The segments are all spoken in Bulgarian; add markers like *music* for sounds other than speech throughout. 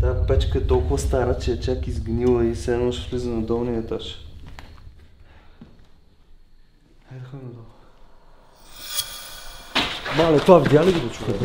Та печка е толкова стара, че е чак изгнила и все едно ще влиза на долния етаж. Хайде ходим надолу. Мале, това видя ли го да човек?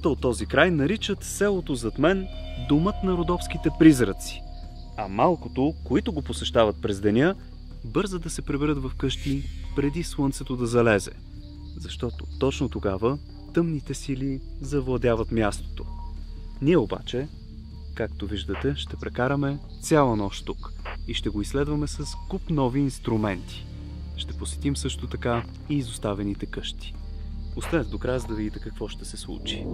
Хората от този край наричат селото зад мен Думът на родопските призраци, а малкото, които го посещават през деня, бързат да се приберат в къщи преди слънцето да залезе, защото точно тогава тъмните сили завладяват мястото. Ние обаче, както виждате, ще прекараме цяла нощ тук и ще го изследваме с куп нови инструменти. Ще посетим също така и изоставените къщи. Останете до края, за да видите какво ще се случи.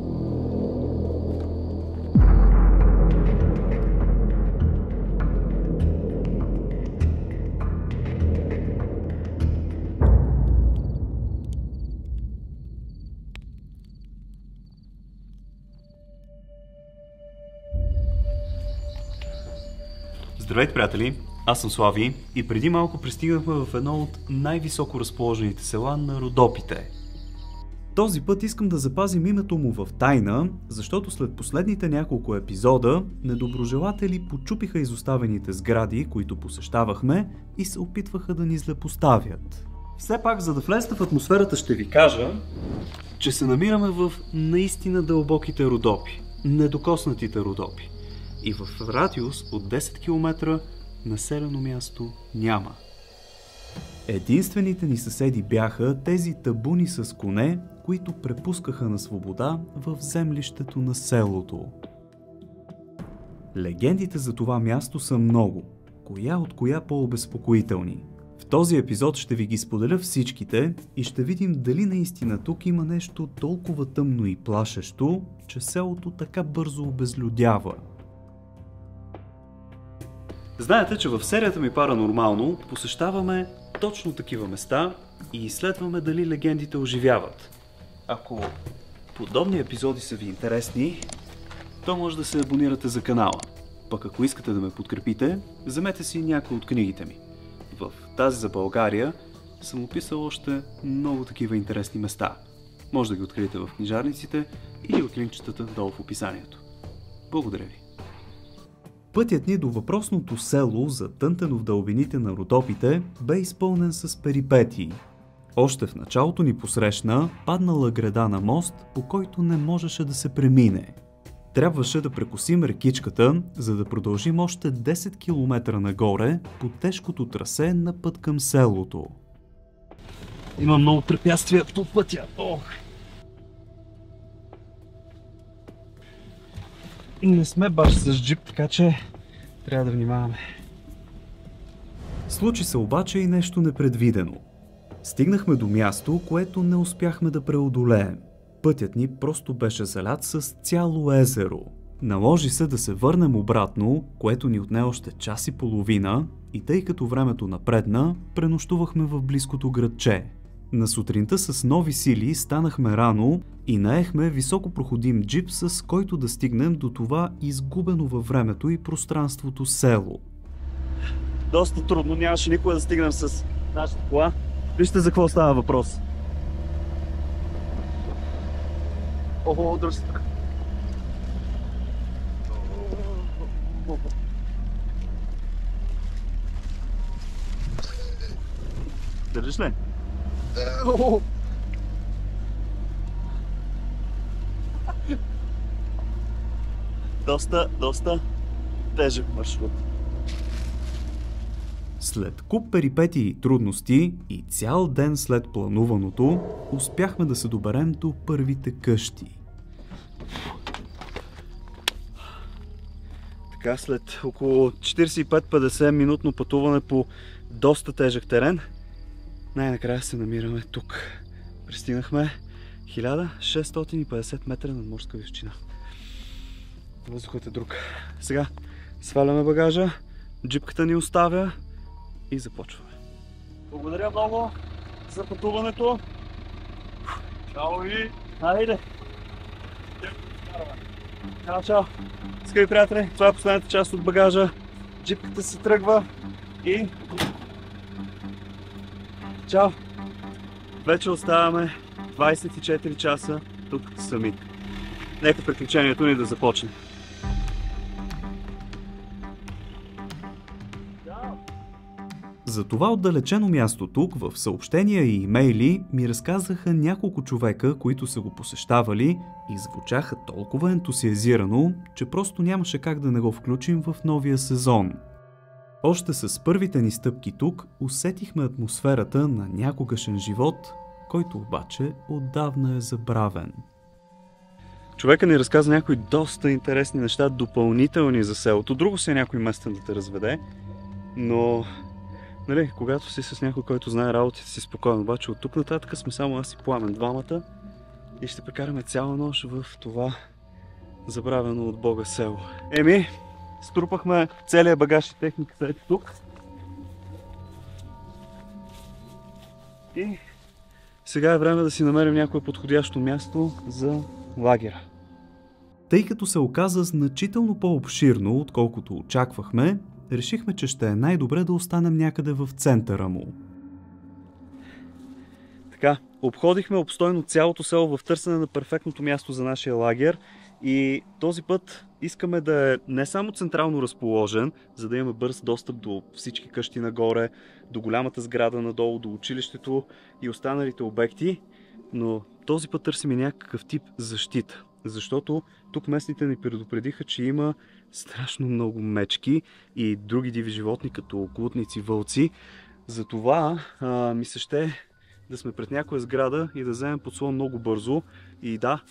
Здравейте, приятели! Аз съм Слави и преди малко пристигнахме в едно от най-високо разположените села на Родопите. Този път искам да запазим името му в тайна, защото след последните няколко епизода недоброжелатели почупиха изоставените сгради, които посещавахме и се опитваха да ни злепоставят. Все пак, за да влезете в атмосферата, ще ви кажа, че се намираме в наистина дълбоките родопи, недокоснатите родопи. И в радиус от 10 км населено място няма. Единствените ни съседи бяха тези табуни с коне, които препускаха на свобода в землището на селото. Легендите за това място са много, коя от коя по-обезпокоителни. В този епизод ще ви ги споделя всичките и ще видим дали наистина тук има нещо толкова тъмно и плашещо, че селото така бързо обезлюдява. Знаете, че в серията ми Паранормално посещаваме точно такива места и изследваме дали легендите оживяват. Ако подобни епизоди са ви интересни, то може да се абонирате за канала. Пък ако искате да ме подкрепите, вземете си някои от книгите ми. В тази за България съм описал още много такива интересни места. Може да ги откриете в книжарниците или от линчетата долу в описанието. Благодаря ви! Пътят ни до въпросното село, затънтено в дълбините на Родопите, бе изпълнен с перипетии. Още в началото ни посрещна паднала града на мост, по който не можеше да се премине. Трябваше да прекусим рекичката, за да продължим още 10 км нагоре по тежкото трасе на път към селото. Има много препятствия по пътя. Ох! Не сме баш с джип, така че трябва да внимаваме. Случи се обаче и нещо непредвидено. Стигнахме до място, което не успяхме да преодолеем. Пътят ни просто беше залят с цяло езеро. Наложи се да се върнем обратно, което ни отне още час и половина, и тъй като времето напредна, пренощувахме в близкото градче. На сутринта с нови сили станахме рано и наехме високопроходим джип, с който да стигнем до това изгубено във времето и пространството село. Доста трудно, нямаше никога да стигнем с нашата кола. Вижте за какво става въпрос. Охо, дръжте. Държиш ли? *laughs* Доста, доста тежък маршрут. След куп перипети и трудности и цял ден след плануваното, успяхме да се доберем до първите къщи. Така, след около 45-50 минутно пътуване по доста тежък терен, най-накрая се намираме тук. Пристигнахме 1650 метра над морска височина. Въздухът е друг. Сега сваляме багажа, джипката ни оставя и започваме. Благодаря много за пътуването. Чао и хайде! Чао, чао! Скъпи приятели, това е последната част от багажа. Джипката се тръгва и... Чао! Вече оставаме 24 часа тук сами. Нека приключението ни да започне. За това отдалечено място тук, в съобщения и имейли, ми разказаха няколко човека, които са го посещавали и звучаха толкова ентусиазирано, че просто нямаше как да не го включим в новия сезон. Още с първите ни стъпки тук усетихме атмосферата на някогашен живот, който обаче отдавна е забравен. Човека ни разказа някои доста интересни неща, допълнителни за селото. Друго си е някой местен да те разведе, но нали, когато си с някой, който знае работите си спокойно, обаче от тук нататък сме само аз и пламен двамата и ще прекараме цяла нощ в това забравено от Бога село. Еми, струпахме целият багаж и техниката ето тук. И сега е време да си намерим някое подходящо място за лагера. Тъй като се оказа значително по-обширно, отколкото очаквахме, решихме, че ще е най-добре да останем някъде в центъра му. Така, обходихме обстойно цялото село в търсене на перфектното място за нашия лагер и този път искаме да е не само централно разположен, за да имаме бърз достъп до всички къщи нагоре, до голямата сграда надолу, до училището и останалите обекти, но този път търсим и някакъв тип защита. Защото тук местните ни предупредиха, че има страшно много мечки и други диви животни, като клутници, вълци. Затова а, ми се ще да сме пред някоя сграда и да вземем подслон много бързо. И да,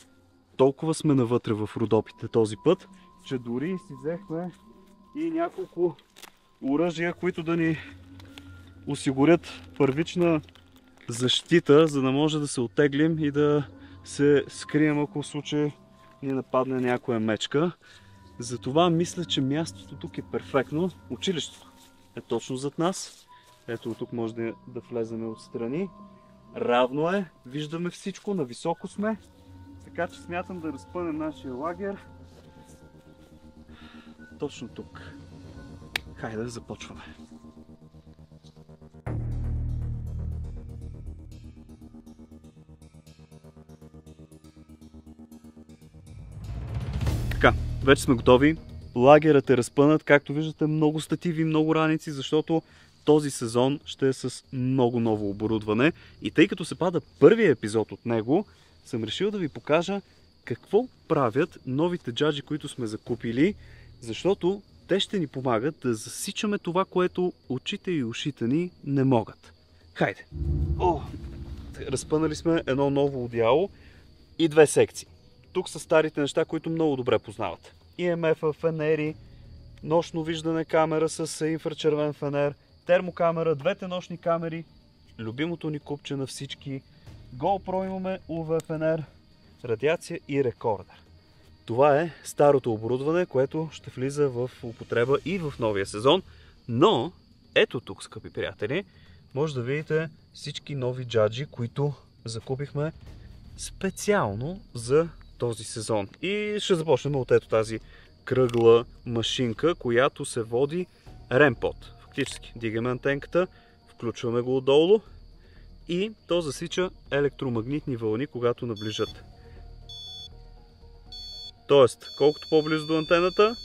толкова сме навътре в Родопите този път, че дори си взехме и няколко оръжия, които да ни осигурят първична защита, за да може да се отеглим и да се скрием, ако в случай ни нападне някоя мечка. Затова мисля, че мястото тук е перфектно. Училището е точно зад нас. Ето тук може да, да влеземе отстрани. Равно е, виждаме всичко, нависоко сме. Така че смятам да разпънем нашия лагер. Точно тук. Хайде започваме. Така, вече сме готови. Лагерът е разпънат. Както виждате, много стативи, много раници, защото този сезон ще е с много ново оборудване. И тъй като се пада първия епизод от него, съм решил да ви покажа какво правят новите джаджи, които сме закупили, защото те ще ни помагат да засичаме това, което очите и ушите ни не могат. Хайде! О! Разпънали сме едно ново одеяло и две секции. Тук са старите неща, които много добре познават. IMF, фенери, нощно виждане камера с инфрачервен фенер, термокамера, двете нощни камери, любимото ни купче на всички, GoPro имаме, UV фенер, радиация и рекордер. Това е старото оборудване, което ще влиза в употреба и в новия сезон, но ето тук, скъпи приятели, може да видите всички нови джаджи, които закупихме специално за този сезон. И ще започнем от ето тази кръгла машинка, която се води ремпот. Фактически, дигаме антенката, включваме го отдолу и то засича електромагнитни вълни, когато наближат. Тоест, колкото по-близо до антената,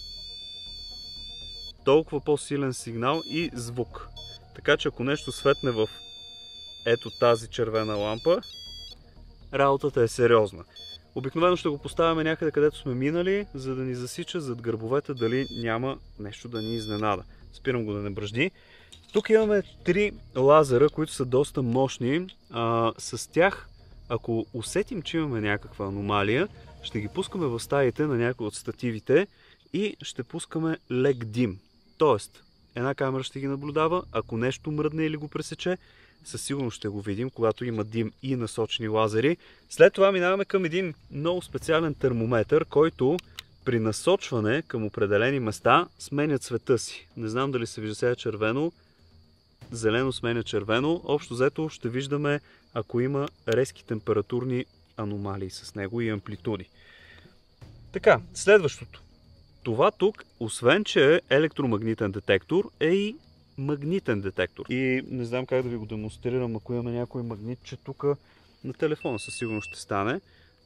толкова по-силен сигнал и звук. Така че ако нещо светне в ето тази червена лампа, работата е сериозна. Обикновено ще го поставяме някъде, където сме минали, за да ни засича зад гърбовете дали няма нещо да ни изненада. Спирам го да не бръжди. Тук имаме три лазера, които са доста мощни. А, с тях, ако усетим, че имаме някаква аномалия, ще ги пускаме в стаите на някои от стативите и ще пускаме лек дим. Тоест, една камера ще ги наблюдава, ако нещо мръдне или го пресече, със сигурност ще го видим, когато има дим и насочени лазери. След това минаваме към един много специален термометър, който при насочване към определени места сменя цвета си. Не знам дали се вижда сега червено, зелено сменя червено. Общо взето ще виждаме, ако има резки температурни аномалии с него и амплитуди. Така, следващото. Това тук, освен че е електромагнитен детектор, е и магнитен детектор. И не знам как да ви го демонстрирам, ако имаме някой магнитче тук на телефона, със сигурност ще стане.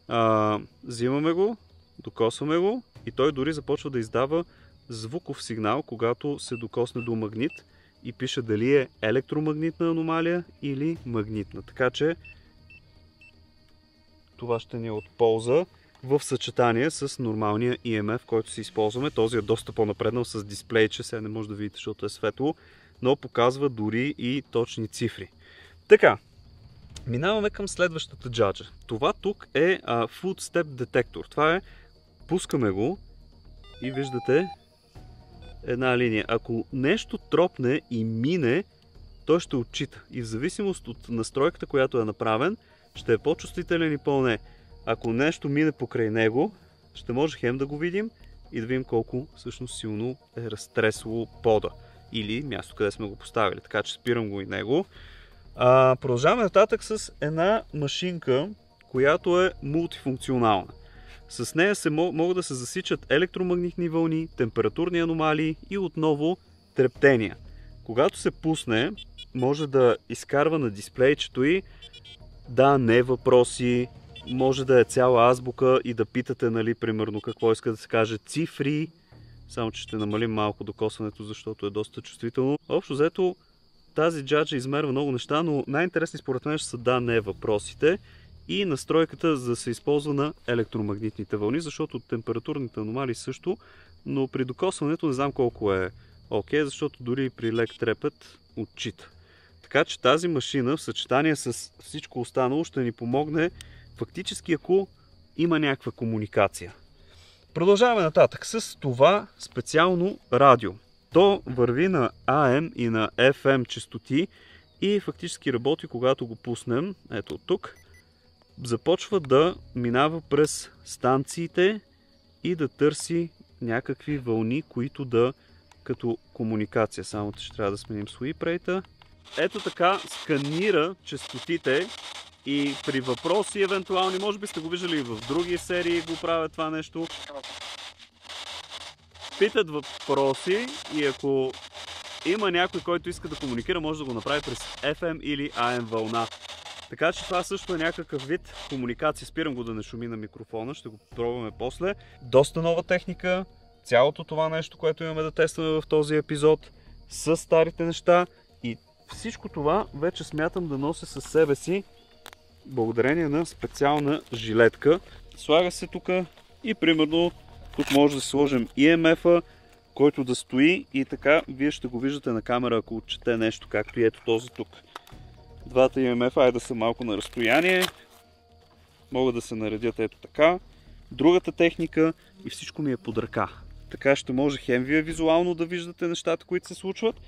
А, взимаме го, докосваме го и той дори започва да издава звуков сигнал, когато се докосне до магнит и пише дали е електромагнитна аномалия или магнитна. Така че това ще ни е от полза в съчетание с нормалния EMF, който си използваме. Този е доста по-напреднал с дисплейче, сега не може да видите, защото е светло, но показва дори и точни цифри. Така, минаваме към следващата джаджа. Това тук е а, Footstep детектор. Това е, пускаме го и виждате една линия. Ако нещо тропне и мине, той ще отчита. И в зависимост от настройката, която е направен, ще е по-чувствителен и по-не. Ако нещо мине покрай него, ще може хем да го видим и да видим колко всъщност силно е разтресло пода или място, къде сме го поставили. Така че спирам го и него. А, продължаваме нататък с една машинка, която е мултифункционална. С нея се могат да се засичат електромагнитни вълни, температурни аномалии и отново трептения. Когато се пусне, може да изкарва на дисплейчето и да, не въпроси, може да е цяла азбука и да питате, нали, примерно, какво иска да се каже цифри, само че ще намалим малко докосването, защото е доста чувствително. Общо взето, тази джаджа измерва много неща, но най-интересни според мен ще са да, не въпросите и настройката за да се използва на електромагнитните вълни, защото температурните аномалии също, но при докосването не знам колко е окей, okay, защото дори при лек трепет отчита. Така че тази машина в съчетание с всичко останало ще ни помогне фактически ако има някаква комуникация. Продължаваме нататък с това специално радио. То върви на AM и на FM частоти и фактически работи, когато го пуснем, ето тук, започва да минава през станциите и да търси някакви вълни, които да като комуникация. Само ще трябва да сменим rate Ето така сканира частотите и при въпроси евентуални, може би сте го виждали и в други серии го правят това нещо. Питат въпроси и ако има някой, който иска да комуникира, може да го направи през FM или AM вълна. Така че това също е някакъв вид комуникация. Спирам го да не шуми на микрофона, ще го пробваме после. Доста нова техника, цялото това нещо, което имаме да тестваме в този епизод, с старите неща и всичко това вече смятам да нося със себе си благодарение на специална жилетка. Слага се тук и примерно тук може да сложим EMF-а, който да стои и така вие ще го виждате на камера, ако отчете нещо, както и ето този тук. Двата EMF-а ай да са малко на разстояние. Могат да се наредят ето така. Другата техника и всичко ми е под ръка. Така ще може хем вие визуално да виждате нещата, които се случват,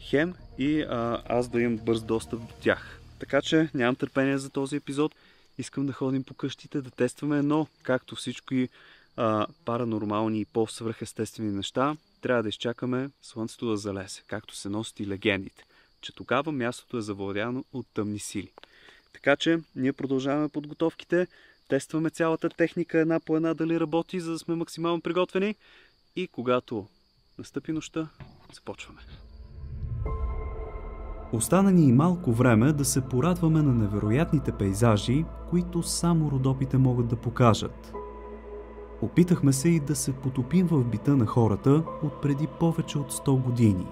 хем и а, аз да имам бърз достъп до тях. Така че нямам търпение за този епизод. Искам да ходим по къщите, да тестваме, но както всички а, паранормални и по-свръхестествени неща, трябва да изчакаме слънцето да залезе, както се носят и легендите, че тогава мястото е завладяно от тъмни сили. Така че ние продължаваме подготовките, тестваме цялата техника една по една дали работи, за да сме максимално приготвени и когато настъпи нощта, започваме. Остана ни и малко време да се порадваме на невероятните пейзажи, които само родопите могат да покажат. Опитахме се и да се потопим в бита на хората от преди повече от 100 години.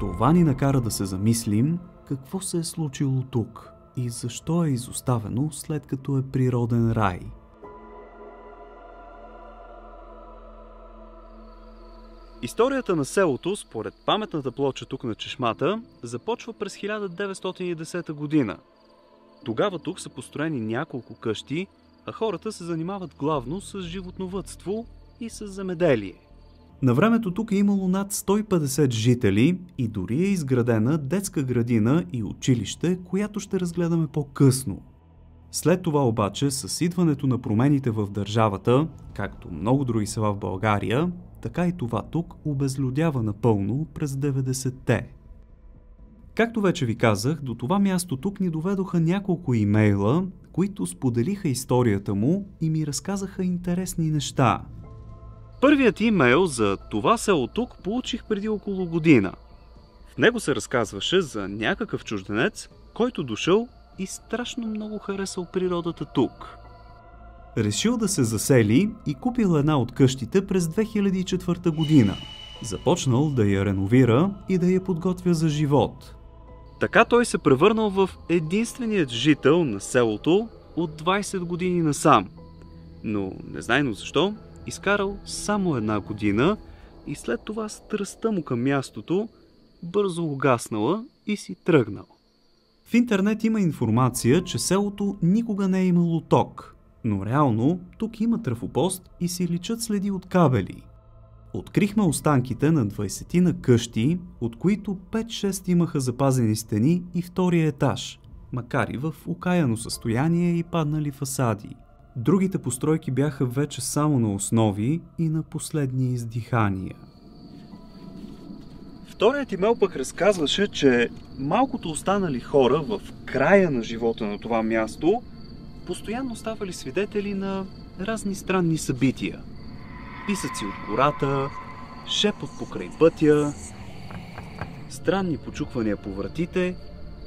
Това ни накара да се замислим какво се е случило тук и защо е изоставено след като е природен рай – Историята на селото, според паметната плоча тук на чешмата, започва през 1910 година. Тогава тук са построени няколко къщи, а хората се занимават главно с животновътство и с земеделие. На времето тук е имало над 150 жители и дори е изградена детска градина и училище, която ще разгледаме по-късно. След това обаче, с идването на промените в държавата, както много други села в България, така и това тук обезлюдява напълно през 90-те. Както вече ви казах, до това място тук ни доведоха няколко имейла, които споделиха историята му и ми разказаха интересни неща. Първият имейл за това село тук получих преди около година. В него се разказваше за някакъв чужденец, който дошъл и страшно много харесал природата тук. Решил да се засели и купил една от къщите през 2004 година. Започнал да я реновира и да я подготвя за живот. Така той се превърнал в единственият жител на селото от 20 години насам. Но, незнайно защо, изкарал само една година и след това страстта му към мястото бързо угаснала и си тръгнал. В интернет има информация, че селото никога не е имало ток, но реално тук има трафопост и си личат следи от кабели. Открихме останките на 20 на къщи, от които 5-6 имаха запазени стени и втория етаж, макар и в окаяно състояние и паднали фасади. Другите постройки бяха вече само на основи и на последни издихания. Вторият имейл пък разказваше, че малкото останали хора в края на живота на това място постоянно ставали свидетели на разни странни събития. Писъци от гората, шепот покрай пътя, странни почуквания по вратите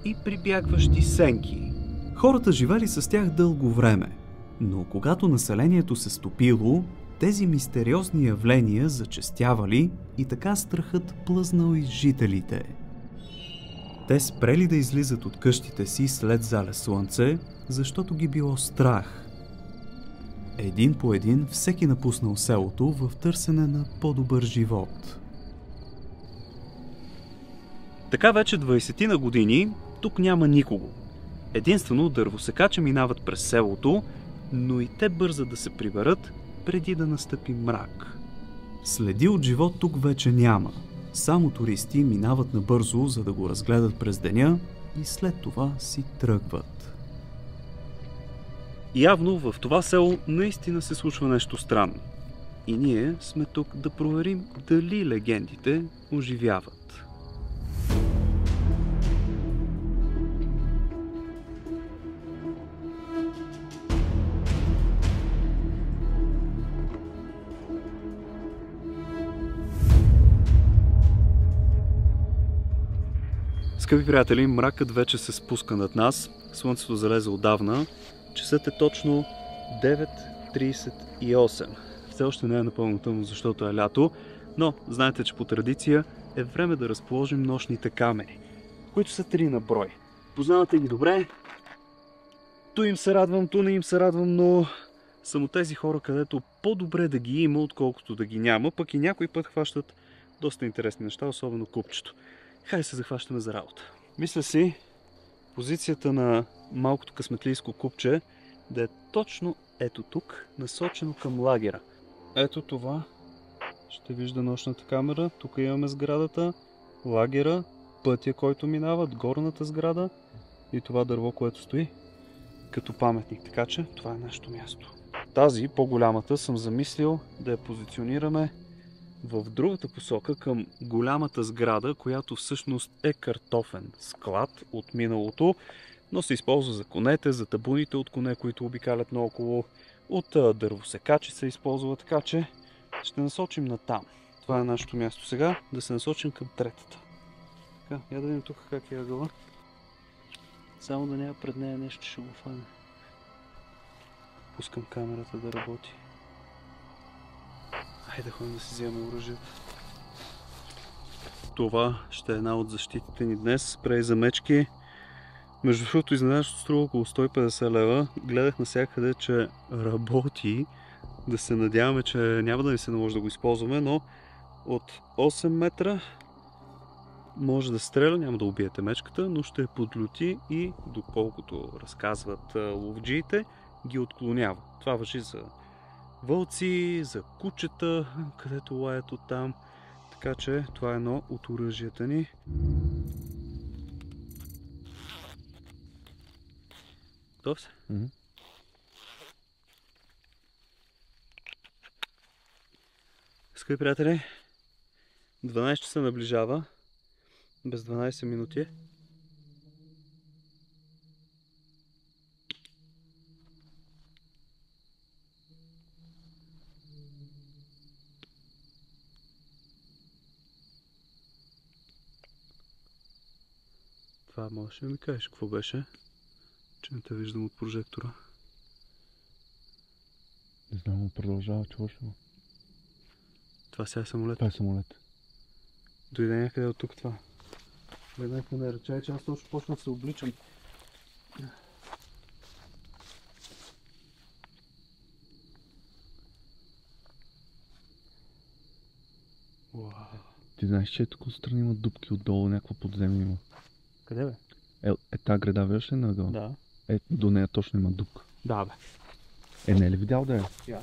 и прибягващи сенки. Хората живели с тях дълго време, но когато населението се стопило, тези мистериозни явления зачестявали и така страхът плъзнал из жителите. Те спрели да излизат от къщите си след зале слънце, защото ги било страх. Един по един всеки напуснал селото в търсене на по-добър живот. Така вече 20 на години тук няма никого. Единствено дървосекача минават през селото, но и те бързат да се приберат преди да настъпи мрак. Следи от живот тук вече няма. Само туристи минават набързо, за да го разгледат през деня и след това си тръгват. Явно в това село наистина се случва нещо странно. И ние сме тук да проверим дали легендите оживяват. Скъпи приятели, мракът вече се спуска над нас. Слънцето залезе отдавна. Часът е точно 9.38. Все още не е напълно тъмно, защото е лято, но знаете, че по традиция е време да разположим нощните камери, които са три на брой. Познавате ги добре. Ту им се радвам, ту не им се радвам, но съм от тези хора, където по-добре да ги има, отколкото да ги няма, пък и някой път хващат доста интересни неща, особено купчето. Хайде се захващаме за работа. Мисля си, позицията на малкото късметлийско купче да е точно ето тук, насочено към лагера. Ето това ще вижда нощната камера. Тук имаме сградата, лагера, пътя, който минават, горната сграда и това дърво, което стои като паметник. Така че това е нашето място. Тази, по-голямата, съм замислил да я позиционираме в другата посока към голямата сграда, която всъщност е картофен склад от миналото, но се използва за конете, за табуните от коне, които обикалят наоколо, от дървосекачи се използва, така че ще насочим на там. Това е нашето място сега, да се насочим към третата. Така, я да видим тук как е ъгъла. Само да няма пред нея нещо, ще го фане. Пускам камерата да работи. Хайде да ходим да си вземем оръжието. Това ще е една от защитите ни днес. Спрей за мечки. Между другото, изненадващо струва около 150 лева. Гледах навсякъде, че работи. Да се надяваме, че няма да ни се наложи да го използваме, но от 8 метра може да стреля, няма да убиете мечката, но ще подлюти и, доколкото разказват ловджиите, ги отклонява. Това въжи за вълци, за кучета, където лаят оттам. Така че това е едно от оръжията ни. Готов се? Мгм. Скъпи приятели, 12 часа наближава. Без 12 минути. Това можеш ли да ми кажеш какво беше? Че не те виждам от прожектора. Не знам, продължава, чуваш ли? Това сега е самолет. Това е самолет. Дойде някъде от тук това. Веднага фенера. Чай, че аз точно почнах да се обличам. Уау. Ти знаеш, че тук отстрани има дупки отдолу, някакво подземие има. Къде бе? Е, е та града, виждаш ли на ъгъла? Да. Е, до нея точно има дупка. Да, бе. Е, не е ли видял да е? Я.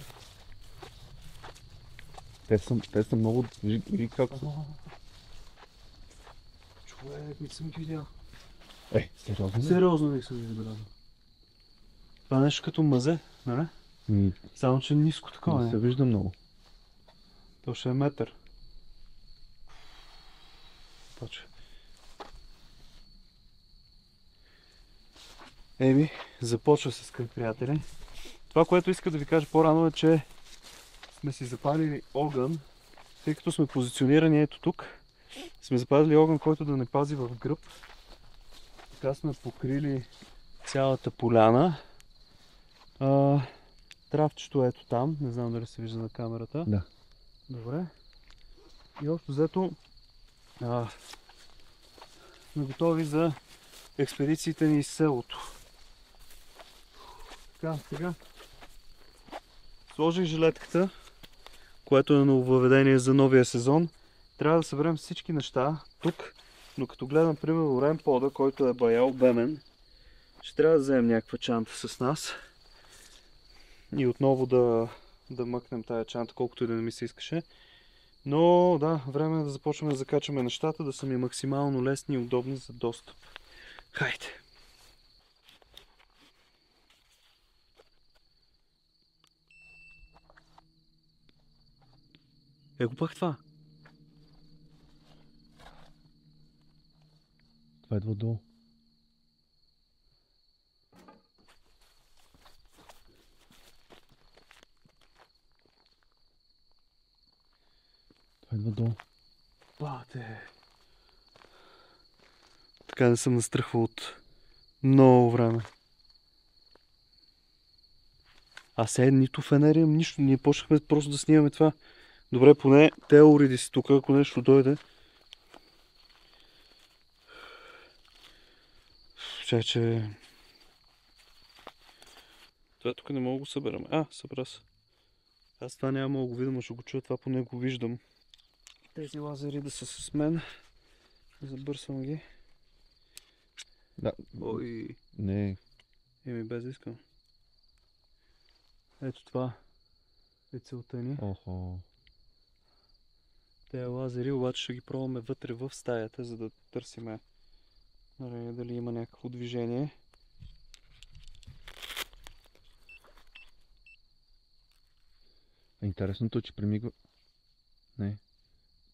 Те са, те са много... Вижи, как са. Човек, не съм ги видял. Е, сериозно ли? Сериозно не съм ги забелязал. Това е нещо като мазе, нали? Ми, Само, че ниско такова не се вижда много. То ще е метър. Почва. Еми, започва се, скъпи приятели. Това, което иска да ви кажа по-рано е, че сме си запалили огън, тъй като сме позиционирани ето тук. Сме запалили огън, който да не пази в гръб. Така сме покрили цялата поляна. А, травчето е ето там, не знам дали се вижда на камерата. Да. Добре. И общо взето сме готови за експедициите ни из селото. Така, сега сложих жилетката, което е нововъведение за новия сезон. Трябва да съберем всички неща тук, но като гледам примерно ремпода, който е бая обемен, ще трябва да вземем някаква чанта с нас и отново да, да мъкнем тая чанта, колкото и да не ми се искаше. Но да, време е да започваме да закачаме нещата, да са ми максимално лесни и удобни за достъп. Хайде! Е го пак това. Това идва отдолу. Това идва долу. Бате. Така не съм настръхвал от много време. А сега нито фенери, нищо. Ние почнахме просто да снимаме това. Добре, поне те уреди си тук, ако нещо дойде. Чай, че... Това тук не мога да го съберем. А, събра се. Аз това няма мога да го видя, но ще го чуя, това поне го виждам тези лазери да са с мен. Забърсвам ги. Да. Ой, Не, еми без искам. Ето това е целта ни. охо. Те лазери обаче ще ги пробваме вътре в стаята, за да търсиме нали, дали има някакво движение. Интересното е, че премигва... Не.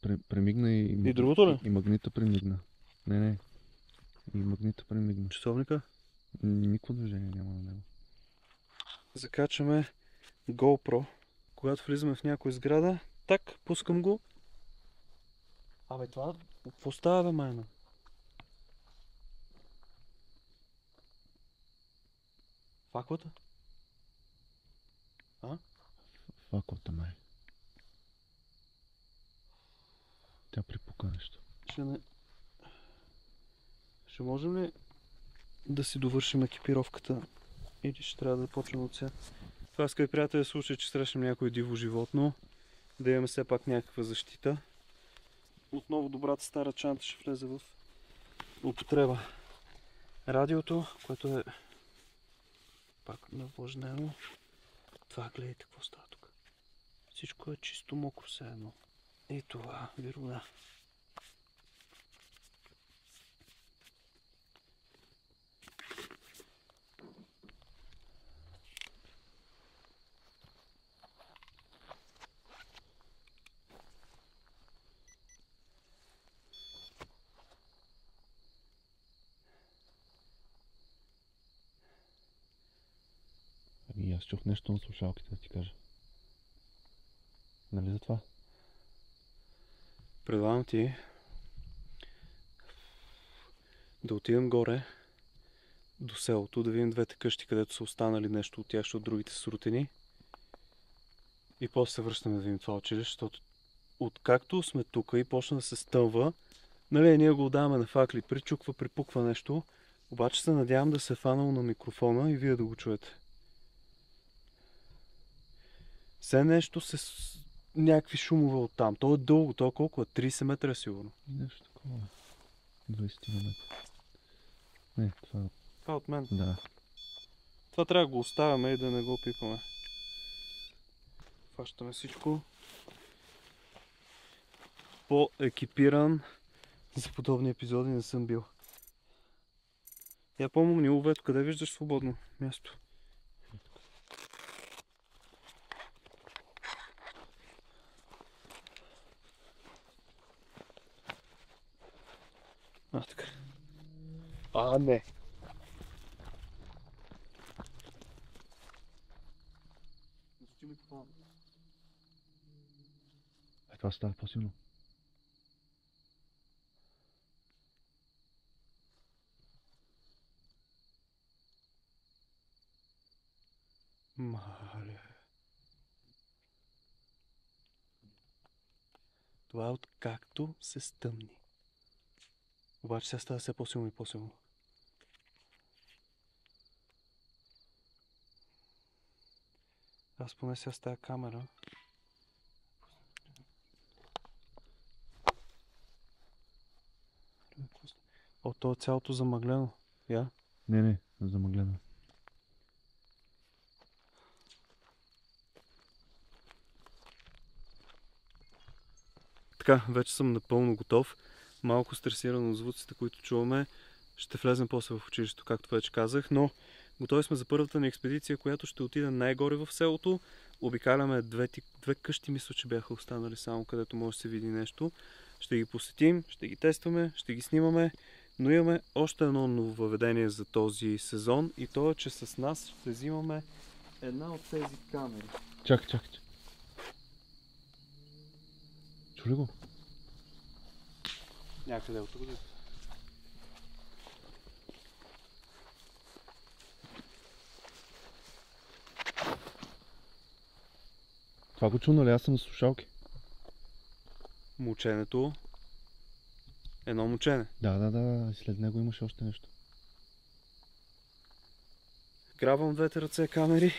Пре, премигна и... И другото ли? И магнита премигна. Не, не. И магнита премигна. Часовника. Никакво движение няма на него. Закачаме GoPro. Когато влизаме в някоя сграда, так, пускам го. Абе, това какво става, бе, майна? Факлата? Факлата май. Тя припука нещо. Ще не... Ще можем ли да си довършим екипировката? Или ще трябва да почнем от сега? Това, скъпи приятели, случай, че срещнем някое диво животно. Да имаме все пак някаква защита. Отново добрата стара чанта ще влезе в употреба. Радиото, което е пак навлажнено. Това гледайте какво става тук. Всичко е чисто мокро все едно. И това, вирода. Ами аз чух нещо на слушалките, да ти кажа. Нали за това? Предлагам ти да отидем горе до селото, да видим двете къщи, където са останали нещо от тях, защото другите са срутени. И после се връщаме да видим това училище, защото откакто сме тук и почна да се стълва, нали, ние го отдаваме на факли, причуква, припуква нещо, обаче се надявам да се е фанал на микрофона и вие да го чуете. Все нещо се... с- някакви шумове оттам. То е дълго, то е колко е? 30 метра сигурно. Нещо такова. 20 метра. Не, това... Това е от мен. Да. Това трябва да го оставяме и да не го пипаме. Фащаме всичко. По-екипиран за подобни епизоди не съм бил. Я помогни, Увето, къде виждаш свободно място? А, така. А, не. Е, това става по-силно. Мале. Това е откакто се стъмни. Обаче сега става все по-силно и по-силно. Аз поне сега с тази камера. О, то е цялото замъглено. Я? Не, не, замъглено. Така, вече съм напълно готов. Малко стресиран от звуците, които чуваме. Ще влезем после в училището, както вече казах, но готови сме за първата ни експедиция, която ще отиде най-горе в селото. Обикаляме две, две къщи, мисля, че бяха останали само, където може да се види нещо. Ще ги посетим, ще ги тестваме, ще ги снимаме, но имаме още едно нововъведение за този сезон и то е, че с нас ще взимаме една от тези камери. Чакай, чакай, чакай. Чу ли го? Някъде от тук. Това го чу, нали? Аз съм на слушалки. Мученето. Едно мучене. Да, да, да. След него имаше още нещо. Грабвам двете ръце камери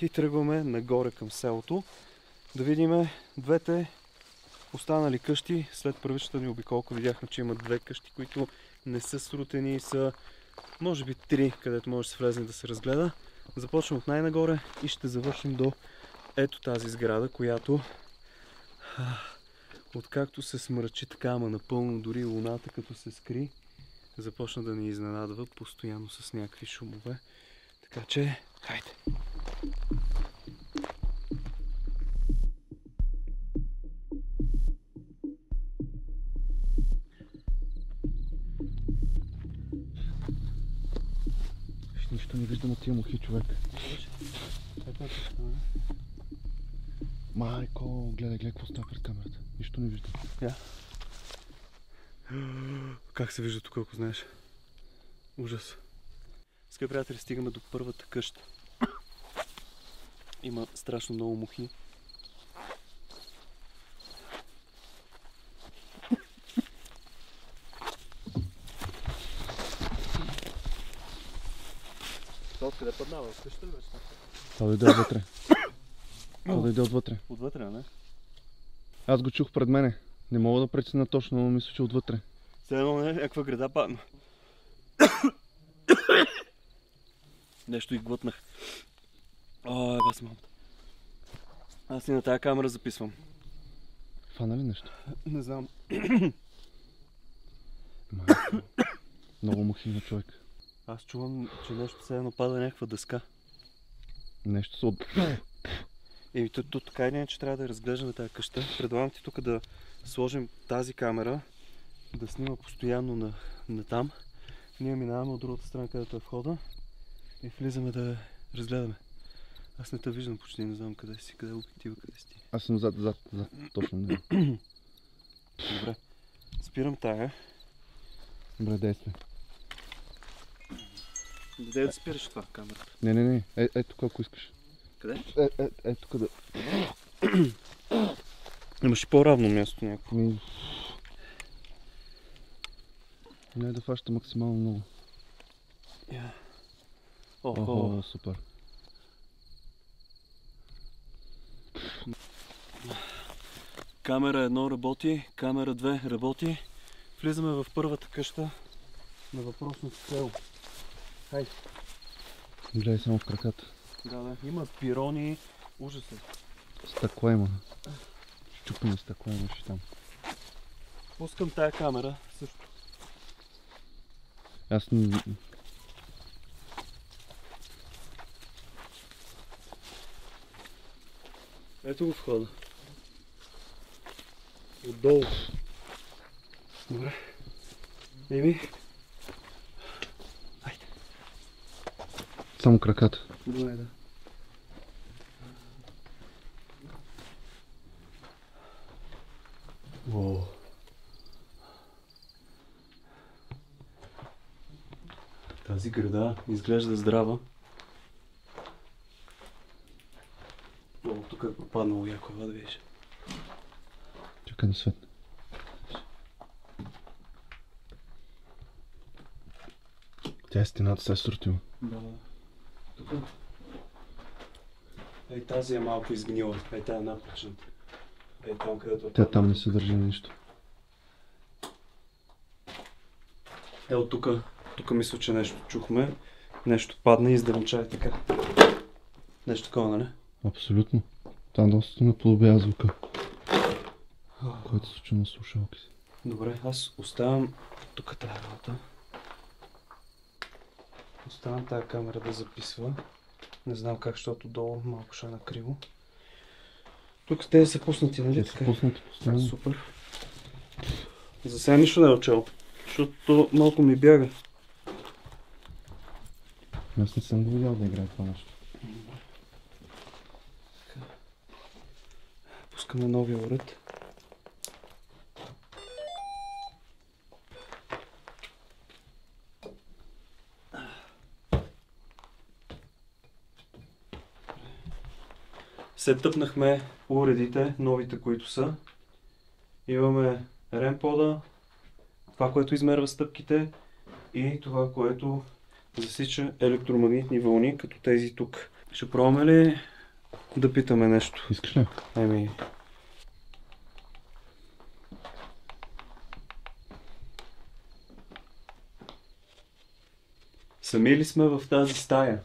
и тръгваме нагоре към селото. Да видим двете останали къщи. След първичната ни обиколка видяхме, че има две къщи, които не са срутени и са може би три, където може да се влезе и да се разгледа. Започвам от най-нагоре и ще завършим до ето тази сграда, която откакто се смрачи така, ама напълно дори луната като се скри, започна да ни изненадва постоянно с някакви шумове. Така че, хайде. Мухи, човек. Майко, гледай, гледай какво става пред камерата. Нищо не виждам. Как се вижда тук, ако знаеш? Ужас. Скъпи приятели, стигаме до първата къща. Има страшно много мухи. Откъде паднава? Къща ли беше? Това дойде отвътре. Това дойде отвътре. Отвътре, не? Аз го чух пред мене. Не мога да преценя точно, но мисля, че отвътре. Все едно не, някаква града падна. Нещо и глътнах. О, е, бас мамата. Аз и на тази камера записвам. Фана ли нещо? Не знам. Майко. Много мухи на човек. Аз чувам, че нещо се едно пада някаква дъска. Нещо се от... *clears throat* Еми, то, то така или иначе трябва да разглеждаме тази къща. Предлагам ти тук да сложим тази камера, да снима постоянно на, на там. Ние минаваме от другата страна, където е входа и влизаме да разгледаме. Аз не те виждам почти, не знам къде си, къде е обектива, къде си. Аз съм зад, зад, зад. Точно не. *clears throat* Добре. Спирам тая. Добре, действай. Де да спираш това камерата? Не, не, не. Е, е тук, ако искаш. Къде? Е, е, е тук да... Имаш и по-равно място някакво. Ми... Не да фаща максимално много. Охо. Охо, супер. Камера 1 работи, камера 2 работи. Влизаме в първата къща на въпросното село. Хайде. Гледай само в краката. Да, да. Има пирони. Ужас е. Стъкла има. Щупени стъкла имаше там. Пускам тая камера също. Аз н- Ето го входа. Отдолу. Добре. Еми. Само краката. Добре, да. Уоу. Тази града изглежда здрава. О, тук е попаднало яко, да видиш. Чакай да светне. Тя е стената се е срутила. Да. Тук. Ей, тази е малко изгнила. Ей, тази е напречната. Ей, там където е. Тя там не се държи нищо. Е, от тук. Тук мисля, че нещо чухме. Нещо падна и издърнча е така. Нещо такова, нали? Абсолютно. Там доста ме подобява звука. Който се чу на слушалки си. Добре, аз оставям тук тази работа. Оставям тази камера да записва. Не знам как, защото долу малко ще е накриво. Тук те са пуснати, нали? Те са пуснати постоянно. Супер. За сега нищо не е отчел. Защото малко ми бяга. Аз не съм го видял да играе това нещо. Пускаме новия уред. Се тъпнахме уредите, новите, които са. Имаме ремпода, това, което измерва стъпките и това, което засича електромагнитни вълни, като тези тук. Ще пробваме ли да питаме нещо? Искаш ли? Еми. Сами ли сме в тази стая?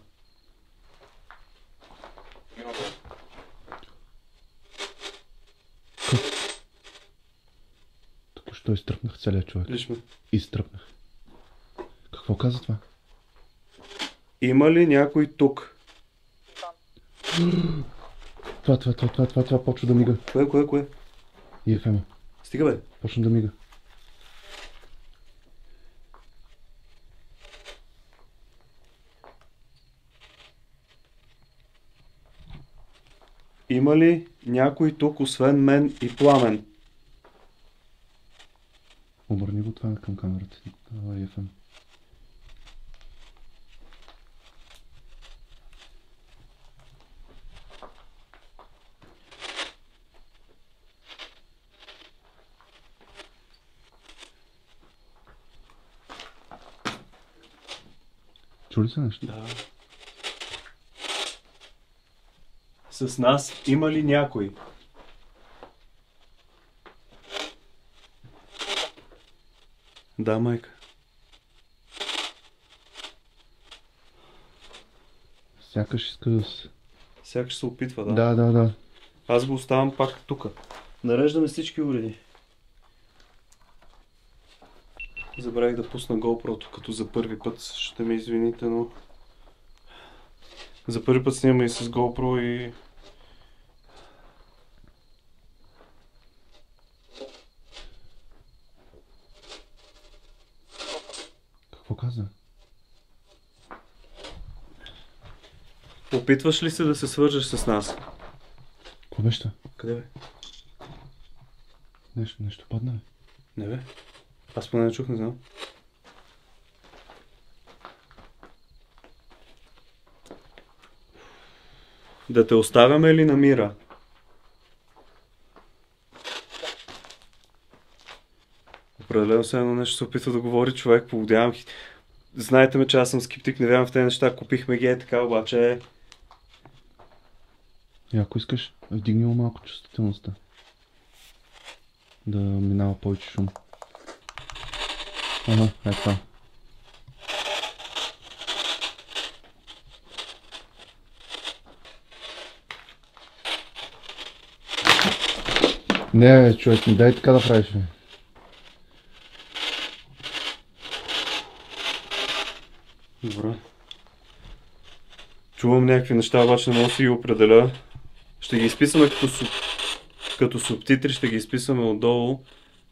Току-що изтръпнах целият човек. Лично. Изтръпнах. Какво каза това? Има ли някой тук? Това, това, това, това, това, това почва да мига. Кое, кое, кое? И ефема. Стига бе. Почна да мига. Има ли някой тук, освен мен и пламен? Обърни го това към камерата. Ефем. Чули се нещо? Да. С нас има ли някой? Да, майка. Сякаш иска да се... Сякаш се опитва, да. Да, да, да. Аз го оставам пак тук. Нареждаме всички уреди. Забравих да пусна GoPro, като за първи път ще ме извините, но за първи път снимаме и с GoPro и Какво каза? Опитваш ли се да се свържеш с нас? Какво беше? Къде бе? Нещо, нещо падна. бе. Не бе. Аз поне не чух, не знам. Да те оставяме ли на мира? Определено се едно нещо се опитва да говори човек, поводявам. Знаете ме, че аз съм скептик, не вярвам в тези неща, купихме ги е така, обаче И ако искаш, вдигни му малко чувствителността. Да минава повече шум. Ага, е това. Не, човек, не дай така да правиш. Добре. Чувам някакви неща, обаче не мога да си ги определя. Ще ги изписваме като, суб... като субтитри, ще ги изписваме отдолу.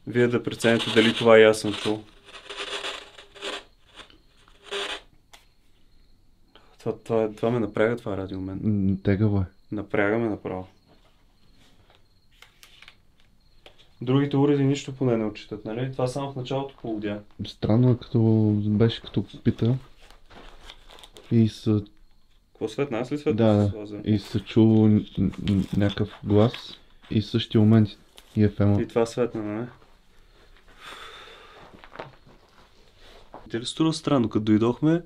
Вие да прецените дали това и аз съм чул. Това, това, това ме напряга, това радио мен. Тегаво е. Напряга ме направо. Другите уреди нищо поне не отчитат, нали? Това само в началото полудя. Странно е, като беше като пита. И са, Какво светна? Аз ли светна да, с да, лазер? и се чу н- н- някакъв глас и същия момент и е ефема. И това светна, нали? Те ли струва странно, като дойдохме,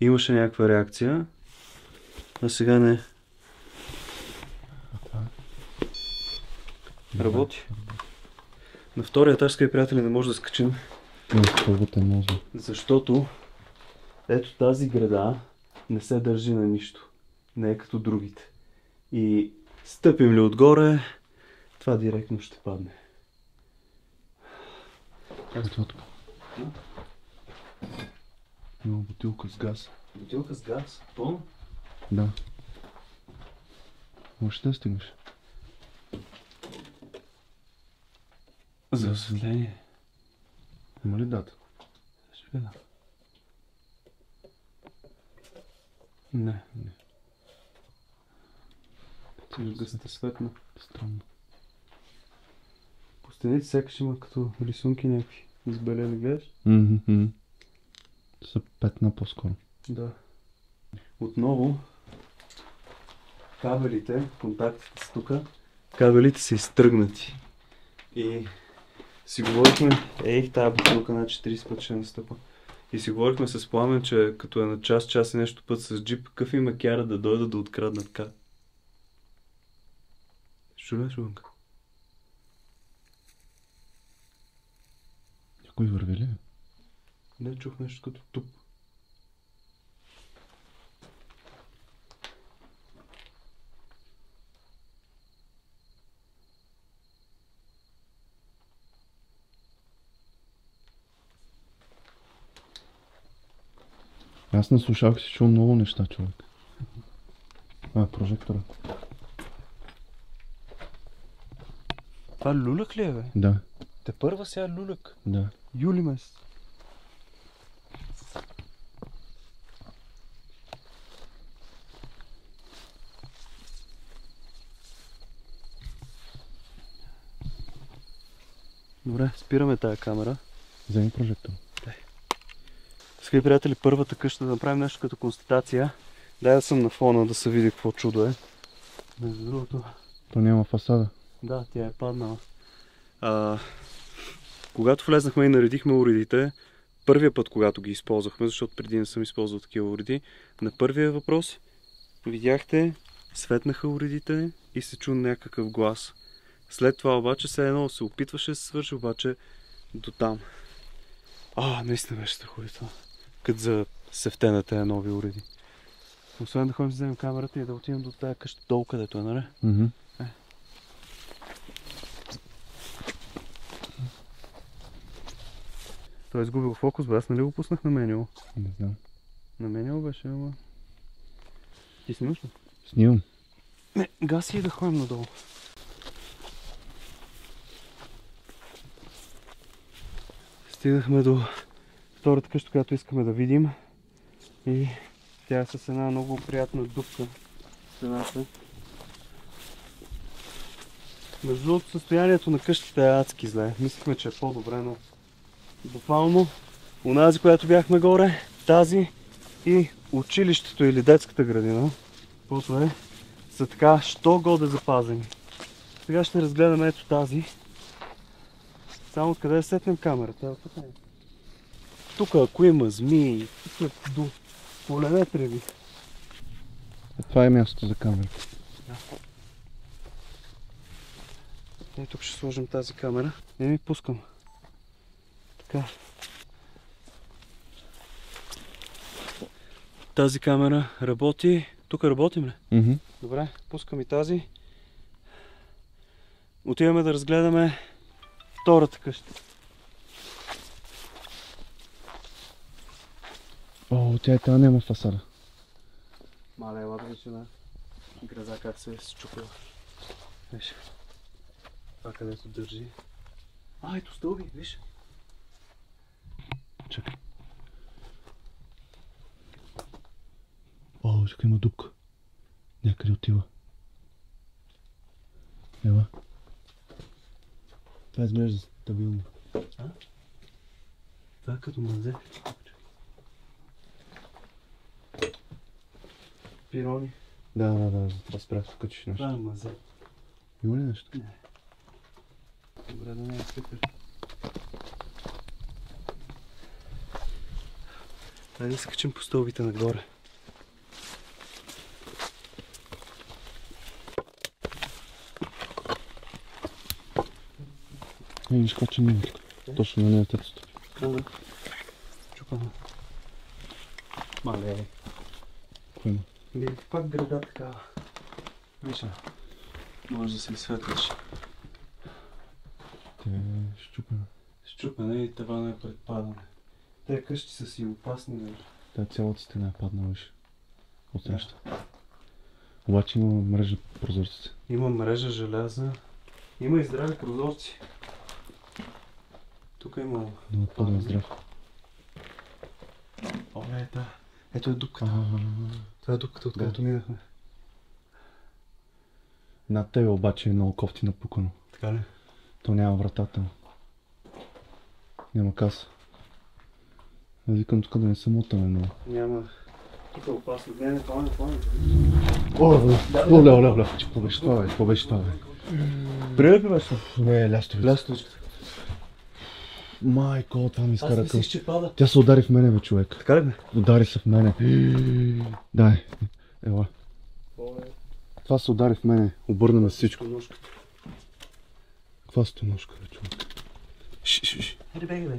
имаше някаква реакция, а сега не. Работи. На втория етаж, скъпи приятели, не може да скачим, Не, защото ето тази града не се държи на нищо. Не е като другите. И стъпим ли отгоре, това директно ще падне. Това тук. Има бутилка с газ. Бутилка с газ? Пълно? Да. Може да стигнеш. За осветление. Има ли дата? Ще видя. Не. Не. Тъждъста светна. Странно. По стените сякаш има като рисунки някакви. Избелели, гледаш? Мгм. Са петна по-скоро. Да. Отново кабелите, контактите са тук, кабелите са изтръгнати. И си говорихме, ей, тази бутилка на 40 път ще настъпа. И си говорихме с пламен, че като е на час, час и нещо път с джип, какъв има кяра да дойдат да откраднат ка. Чуляш, вънка? Някой върви ли? Не, чух нещо като туп. Аз на слушалки си чул много неща, човек. А, прожектора. Това люлък ли е, бе? Да, Те първа сега люлък. да. Юли месец. Добре, спираме тая камера. Вземи прожектор. Скъпи приятели, първата къща да направим нещо като констатация. Дай да съм на фона да се види какво чудо е. Между другото, То няма фасада. да, тя е паднала. А, когато влезнахме и наредихме уредите, първия път, когато ги използвахме, защото преди не съм използвал такива уреди, на първия въпрос видяхте, светнаха уредите и се чу някакъв глас. След това обаче все едно се опитваше да се свърши, обаче до там. А, наистина беше страховито като за сефте на тези нови уреди. Освен да ходим да вземем камерата и да отидем до тази къща долу, където е, нали? Mm-hmm. Е. Той е изгуби го фокус, бе. Аз нали го пуснах на меню? Не знам. На меню беше, ама... Ти снимаш ли? Снимам. Не, гаси и да ходим надолу. Стигнахме до втората къща, която искаме да видим. И тя е с една много приятна дупка в стената. Между другото, състоянието на къщата е адски зле. Мислихме, че е по-добре, но буквално унази, която бяхме горе, тази и училището или детската градина, каквото е, са така, що годе запазени. Сега ще разгледаме ето тази. Само откъде сетнем камерата? Тук, е. Тук ако има змии, тук е до колене треви. Е, това е мястото за камера. Ей, тук ще сложим тази камера. И ми пускам. Така. Тази камера работи. Тук работим ли? Мгм. Добре, пускам и тази. Отиваме да разгледаме втората къща. О, тя е тази няма фасада. Мале, ела да вече на града как се е счупила. Виж. Това където държи. А, ето стълби, виж. Чакай. О, тук има дупка. Някъде отива. Ела. Това изглежда стабилно. Това е като мазе. Пирони. Да, да, да. Това спрях тук, че нещо. Това е мазе. Има ли нещо? Добре да не е супер. Дай да се качим по стълбите нагоре. Не, виж какво, че няма. Точно на нея да. Чупано. Мале. Какво има? Би пак града такава. Виж, може да се изсветваш. Те е щупена. Щупене и тавана е предпадане. Те къщи са си опасни, нали? Та цялата стена е паднала, виж. От среща. Обаче има мрежа прозорците. Има мрежа желяза. Има и здрави прозорци. Тук има... Но отпадна здрав. О, е, да. Ето е дупката. Това е дупката, откъдето минахме. Над тебе обаче е много кофти напукано. Така ли? То няма вратата. Няма каса. Аз викам тук да не съм утане много. Няма... Тук е опасно. Не, не, това не, това не. О, оле, оле, оле. Че какво беше това, бе? Какво беше това, бе? Прилепи беше. Не, лястовица. Лястовичката. Майко, това ми изкара пада. Тя се удари в мене, бе, човек. Така ли бе? Удари се в мене. Дай. Ела. Това се удари в мене. Обърна на всичко. Каква стеножка, бе, човек? Шш. Хайде беги, бе.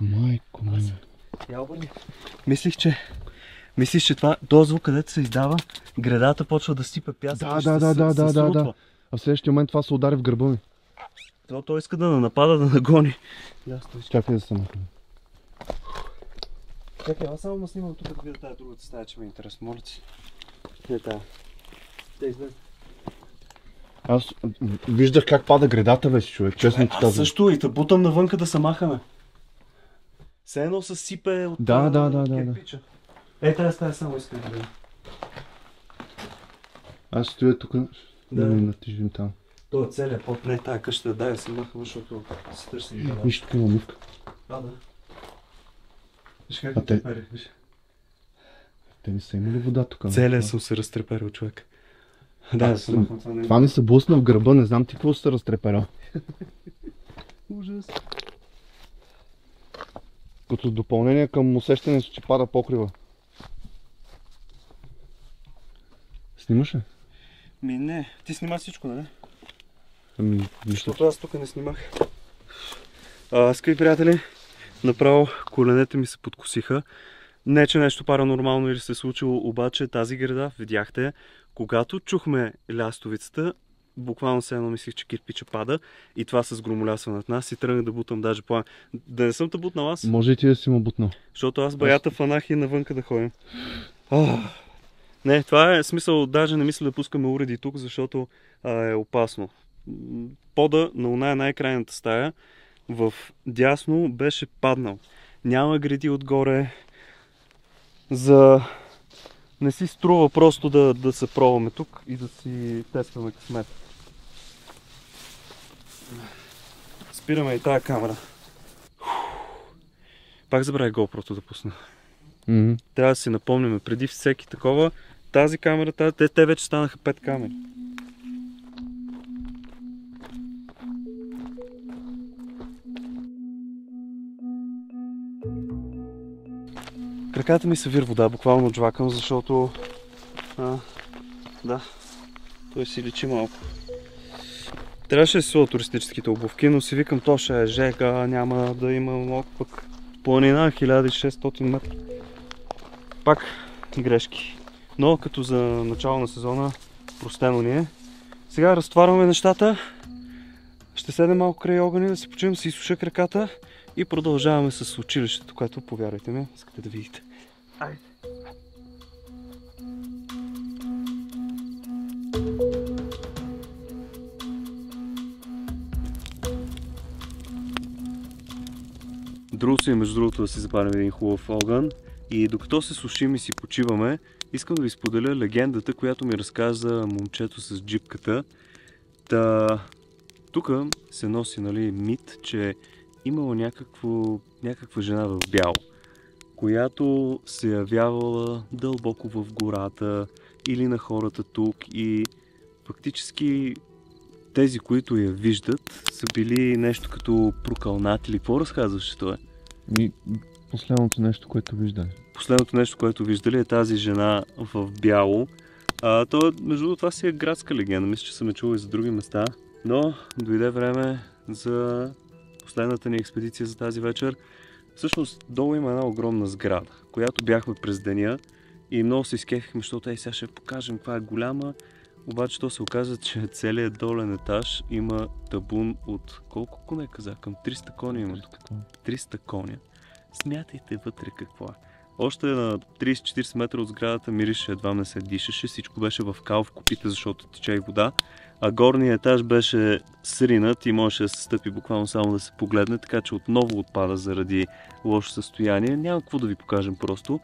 Майко, ми. Я обърни. Мислих, че... Мислиш, че това, този звук, където се издава, градата почва да сипа пясък Да, да, да, да, да, да, да. А в следващия момент това се удари в гърба ми. То, той иска да ме напада, да нагони. Да, стой. Чакай да се махна. Чакай, аз само ме снимам тук да видя тази другата стая, че ми е интересно. Моля ти. Не тая. Те излезе. Аз виждах как пада гредата, си, човек. Честно ти Аз казвам. също и те бутам навънка да се махаме. Все едно се сипе от Да, да, да, да, да. Е, тази стая само искам да видя. Аз стоя тук. Да. Да. не натижим там. То е целият под не тази къща, дай да се махаме, защото се търсим. Да, Виж, тук има мивка. да. да. Виж как А те- трепери, виж. Те не са имали вода тук. Целият съм се разтреперил, човек. Да, да се съм- махам, това ми се блъсна в гърба, не знам ти какво се разтреперал. *laughs* Ужас. Като допълнение към усещането, че пада покрива. Снимаш ли? Ми не, ти снима всичко, нали? Ами. Защото аз тук не снимах. А, скъпи приятели, направо коленете ми се подкосиха. Не, че нещо паранормално или се е случило, обаче тази града, видяхте, когато чухме лястовицата, буквално се едно мислих, че кирпича пада и това с громолясва над нас и тръгнах да бутам даже план. Да не съм те бутнал аз, Може и ти да си му бутнал. защото аз баята фанах и навънка да ходим. Не, това е смисъл, даже не мисля да пускаме уреди тук, защото а, е опасно. Пода на оная най-крайната стая в дясно беше паднал. Няма гради отгоре. За... Не си струва просто да, да се пробваме тук и да си тестваме късмет. Спираме и тая камера. Пак забравя GoPro да пусна. Мгм. Трябва да си напомняме преди всеки такова. Тази камера, тази, те, те вече станаха 5 камери. Краката ми са вир вода, буквално джвакам, защото... А, да, той си личи малко. Трябваше да си туристическите обувки, но си викам, то ще е жега, няма да има много пък планина 1600 метра. Пак грешки. Но като за начало на сезона, простено ни е. Сега разтварваме нещата. Ще седнем малко край огъня, да си почуем, си изсуша краката и продължаваме с училището, което повярвайте ми, искате да видите. Айде. Друго е между другото да си запалим един хубав огън и докато се сушим и си почиваме, искам да ви споделя легендата, която ми разказа момчето с джипката. Та, тук се носи нали, мит, че имало някаква жена в бяло, която се явявала дълбоко в гората или на хората тук и фактически тези, които я виждат, са били нещо като прокълнати или какво разказваше той? И последното нещо, което виждах. Последното нещо, което виждали е тази жена в бяло. А, то, между другото, това си е градска легенда. Мисля, че съм я чувал и за други места. Но дойде време за последната ни експедиция за тази вечер. Всъщност, долу има една огромна сграда, която бяхме през деня и много се изкефихме, защото ей сега ще покажем каква е голяма. Обаче то се оказа, че целият долен етаж има табун от колко коне каза? Към 300 коня има тук. 300 коня. Смятайте вътре какво е. Още на 30-40 метра от сградата мирише, едва не се дишаше. Всичко беше в кал в копите, защото тече и вода. А горният етаж беше сринат и можеше да се стъпи буквално само да се погледне, така че отново отпада заради лошо състояние. Няма какво да ви покажем просто.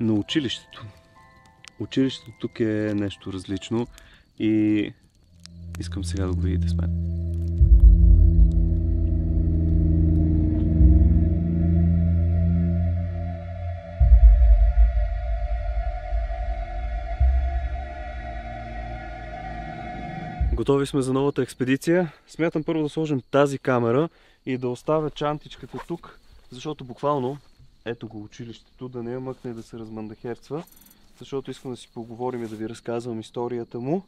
Но училището. Училището тук е нещо различно и искам сега да го видите с мен. Готови сме за новата експедиция. Смятам първо да сложим тази камера и да оставя чантичката тук, защото буквално, ето го училището, да не я мъкне да се размандахерцва, защото искам да си поговорим и да ви разказвам историята му.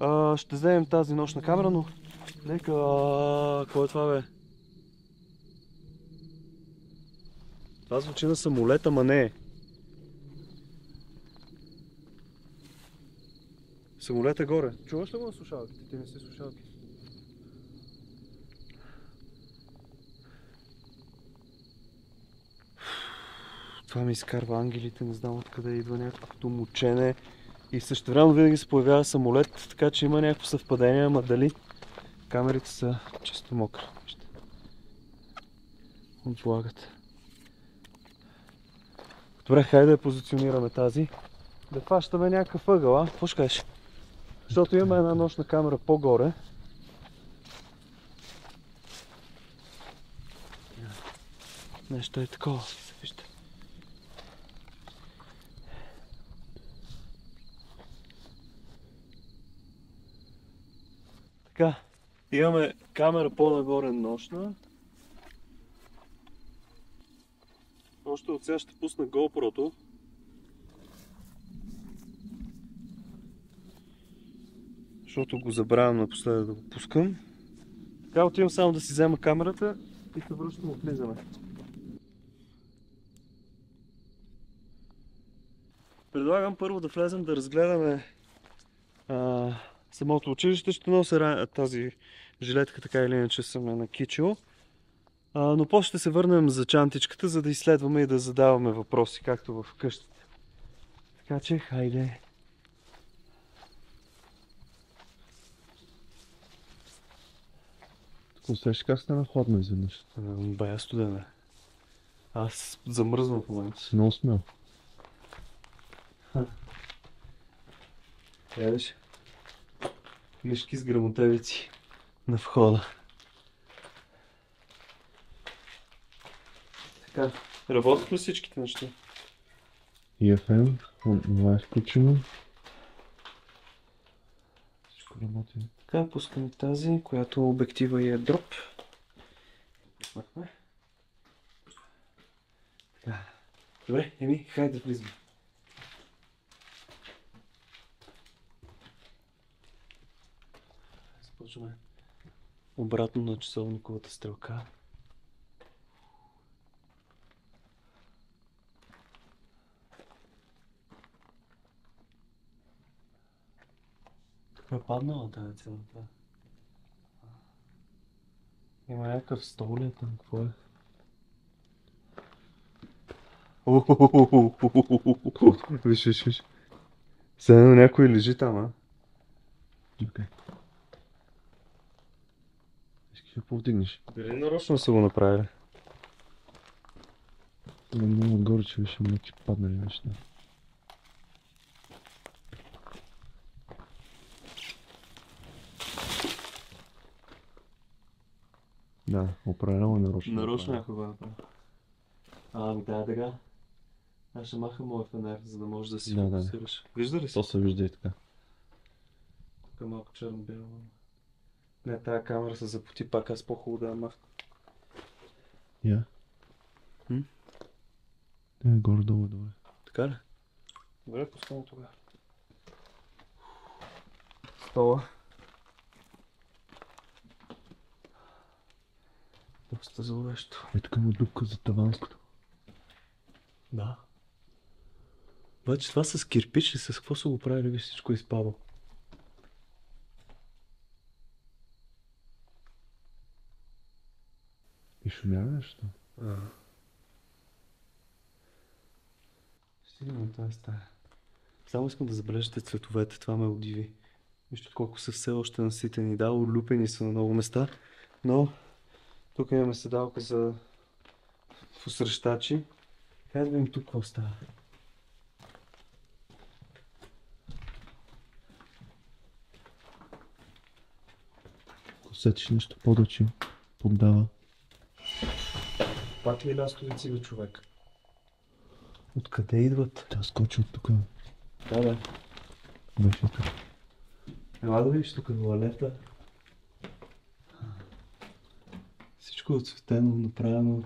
А, ще вземем тази нощна камера, но нека... Кой е това бе? Това звучи на самолет, ама не е. Самолет е горе. Чуваш ли го на слушалките? Ти не си слушалки. Това ми изкарва ангелите, не знам откъде идва някакво мучене. И също време винаги се появява самолет, така че има някакво съвпадение, ама дали? Камерите са чисто мокри. Вижте. От влагата. Добре, хайде да позиционираме тази. Да фащаме някакъв ъгъл, а? Какво ще кажеш? Защото има една нощна камера по-горе. Нещо е такова, се вижда. Така, имаме камера по-нагоре нощна. Още от сега ще пусна GoPro-то. Защото го забравям напоследък да го пускам. Така отивам само да си взема камерата и се връщам от влизане. Предлагам първо да влезем да разгледаме а, самото училище. Ще нося тази жилетка, така или иначе съм я накичил. А, но после ще се върнем за чантичката, за да изследваме и да задаваме въпроси, както в къщите. Така че, хайде. Усещаш как стана хладно изведнъж. Бая студена. Аз замръзвам в момента. Си много смел. Гледаш? Мишки с грамотевици на входа. Така, работят ли всичките неща? И FM, това е включено. Работи. Така, пускаме тази, която обектива и е дроп. Пуснахме. Така. Добре, еми, хайде да влизаме. Започваме обратно на часовниковата стрелка. Тук е цялата. Има някакъв стол ли е там? Какво е? Виж, виж, виж. Сега някой лежи там, а? Окей. Искаш да повдигнеш. Дали нарочно са го направили? Много отгоре, че виж, има някакви паднали неща. Да, определено нарочно. Нарочно някой го направи. А, ами да, така. Аз ще махам моя фенер, за да можеш да си Да, да. Вижда ли се? То се вижда и така. Тук е малко черно-бяло. Не, тази камера се запоти пак, аз по-хубаво да я махна. Я. М? Не, горе-долу е добре. Така ли? Добре, пускам тогава. Стола. Доста зловещо. Е, тук има дупка за таванското. Да. Обаче това с кирпич и с какво са го правили, виж всичко е изпадало. И шумява нещо. Стигаме до тази стая. Само искам да забележите цветовете, това ме удиви. Вижте колко са все още наситени. Да, улюпени са на много места, но тук имаме седалка за посрещачи. Хайде да видим тук какво става. Ако сетиш нещо по-дочи, поддава. Пак ли лястовици бе човек? Откъде идват? Тя скочи от тук. Да, да. Беше тук. Ела да видиш тук туалета. Всичко оцветено, направено.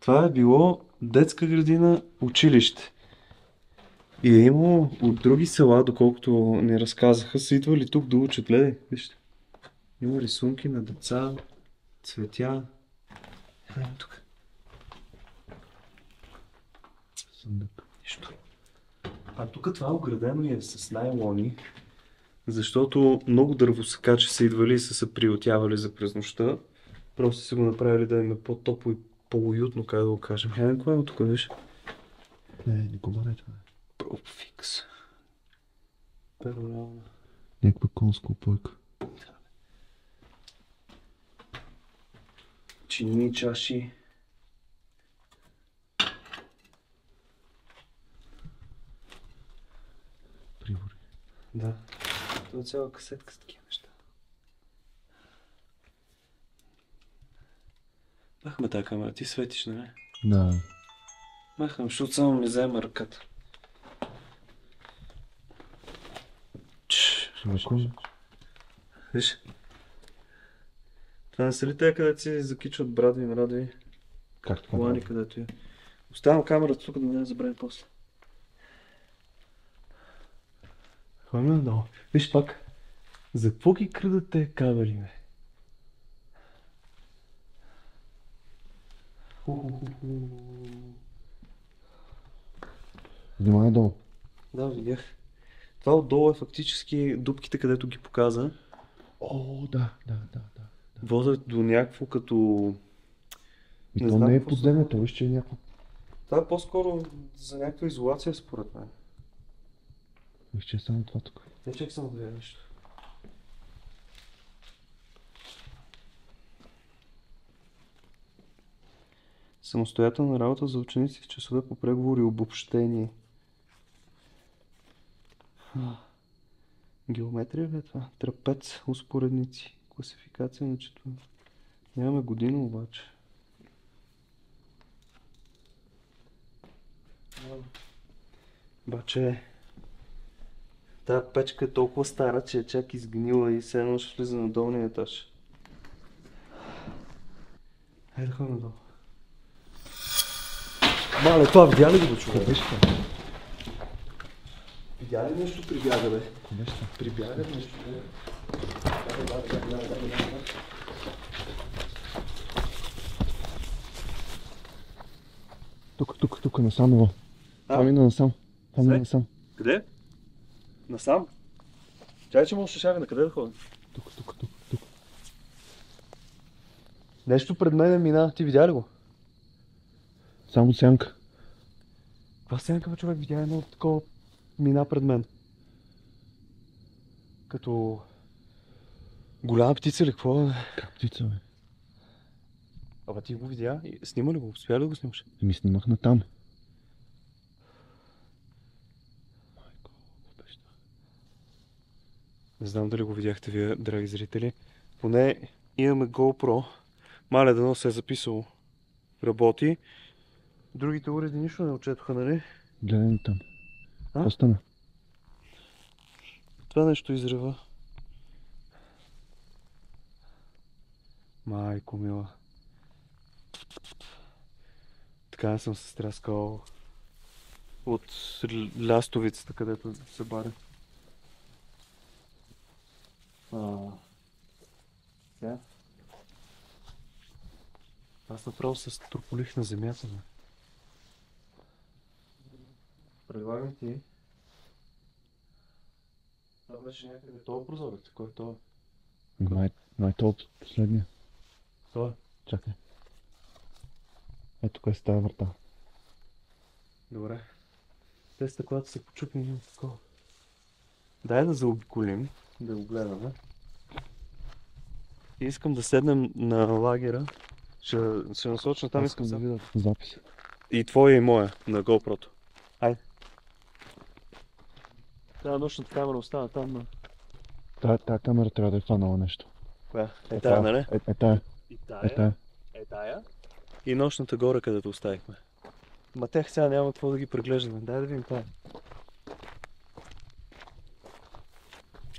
Това е било детска градина, училище. И е имало от други села, доколкото ни разказаха, са идвали тук да учат. Гледай, вижте. Има рисунки на деца, цветя. Ето тук. Съндък. Нищо. А тук това оградено е с найлони, защото много дървосъкачи са идвали и са се приютявали за през нощта. Просто са го направили да им е по-топло и по-уютно, как да го кажем. Хай, какво има тук, виж? Не, никога не е това. Профикс. Перорална. Някаква конска опойка. Чини, чаши. Прибори. Да. Това е цяла касетка с такива неща. Махме тази камера, ти светиш, нали? Да. Махам, защото само ми взема ръката. Виж. Това не са ли те, където си закичват брадви, мрадви, Как така? колани, където е? Оставям камерата тук да не я забравя после. Ходим надолу. Виж пак. За какво ги крадат те кабели, бе? Внимай долу. Да, видях. Това отдолу е фактически дупките, където ги показа. О, да, да, да, да. Водят до някакво като... И Не то не е подземно, то виж, че е някакво... Това е по-скоро за някаква изолация, според мен. Виж, че е само това тук. Не чак само да видя нещо. Самостоятелна работа за ученици в часове по преговори и обобщение. Геометрия ли е това? Трапец, успоредници, класификация на четове. Нямаме година обаче. Обаче Тая печка е толкова стара, че е чак изгнила и едно ще влиза на долния етаж. Хайде да ходим надолу. Мале, това видя ли го, човек? Това? Видя ли нещо прибяга, бе? Беше това? Прибяга ли нещо? Тук, тук, тук, насам ево. А? Това мина насам. Това мина насам. Къде? Насам? Чай, че може шага, на къде да ходим? Тук, тук, тук, тук. Нещо пред мен мина, ти видя ли го? Само сянка. Каква сянка, бе, човек, видя едно такова мина пред мен. Като... Голяма птица ли, какво? Как птица, бе? Ама ти го видя? Снима ли го? Успя ли да го снимаш? Ми снимах на там. Майко, беше? Не знам дали го видяхте вие, драги зрители. Поне имаме GoPro. Маля дано се е записало. Работи. Другите уреди нищо не отчетоха, нали? Гледай на там. А? Какво стана? Това нещо изрева. Майко мила. Така не съм се стряскал от лястовицата, където се баря. Аз направо се строполих на земята. Бе. Предлагам ти това беше някъде това прозорец. Кой е това? Май, май то от последния. Това. Чакай. Ето тук е с тази врата. Добре. Те стъклата са почупени от такова. Дай да заобиколим, да го гледаме. И искам да седнем на лагера. Ще, ще насочна там, искам да видя запис. И твоя и моя на GoPro-то. Айде. Тази нощната камера остана там на... Тая, тая камера трябва да е фанала нещо. Коя? Е тая, нали? Е, е тая. И Е тая. Е тая. И нощната горе, където оставихме. Ма тях сега няма какво да ги преглеждаме. Дай да видим тая.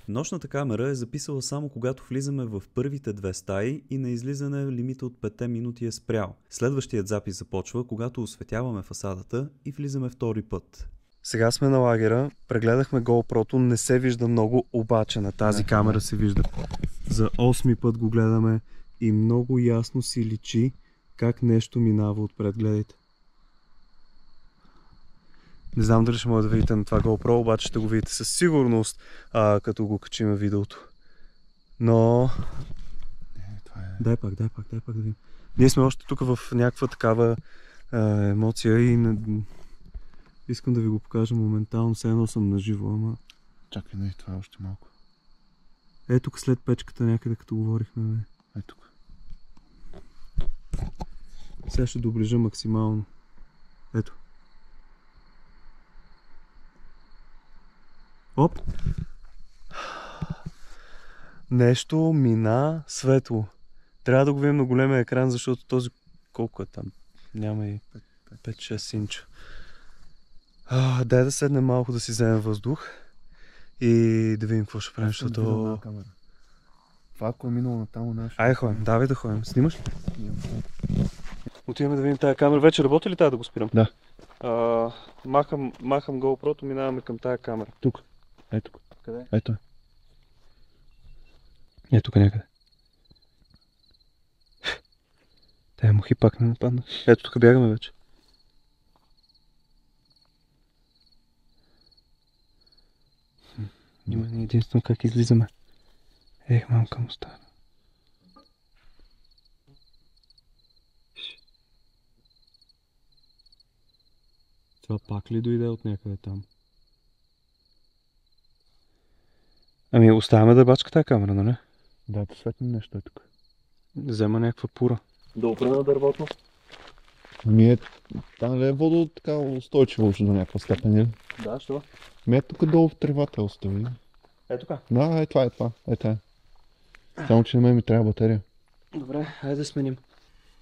Нощната камера е записала само когато влизаме в първите две стаи и на излизане лимита от 5 минути е спрял. Следващият запис започва, когато осветяваме фасадата и влизаме втори път. Сега сме на лагера, прегледахме GoPro-то, не се вижда много, обаче на тази камера се вижда. За осми път го гледаме и много ясно си личи как нещо минава отпред, гледайте. Не знам дали ще може да видите на това GoPro, обаче ще го видите със сигурност, а, като го качим видеото. Но... Не, това е... Дай пак, дай пак, дай пак да видим. Ние сме още тук в някаква такава а, емоция и. Искам да ви го покажа моментално, все едно съм наживо, ама... Чакай, не, това е още малко. Е тук след печката някъде, като говорихме. Бе. Е тук. Сега ще доближа максимално. Ето. Оп. Нещо мина светло. Трябва да го видим на големия екран, защото този колко е там? Няма и 5-6 инча. А, дай да седнем малко да си вземем въздух и да видим какво ще правим, защото... Това ако е минало на там, наш. Айде ходим, давай да ходим. Снимаш ли? Снимам. Отиваме да видим тази камера. Вече работи ли тази да го спирам? Да. А, махам, махам GoPro-то, минаваме към тази камера. Тук. Е тук. Къде? Ето е. Е, тук някъде. Тая мухи пак не нападна. Ето тук бягаме вече. Има ни единствено как излизаме. Ех, мамка му стана. Това пак ли дойде от някъде там? Ами, оставяме да бачка тази камера, нали? Да, да светне нещо е тук. Взема някаква пура. Да опра на дървото. Ми е, там ли е водо така устойчиво още до някаква степен, или? Да, що? Ми е тук долу в тревата остави. Ето така. Да, е това, е това, е това. Само, че на мен ми трябва батерия. Добре, хайде да сменим.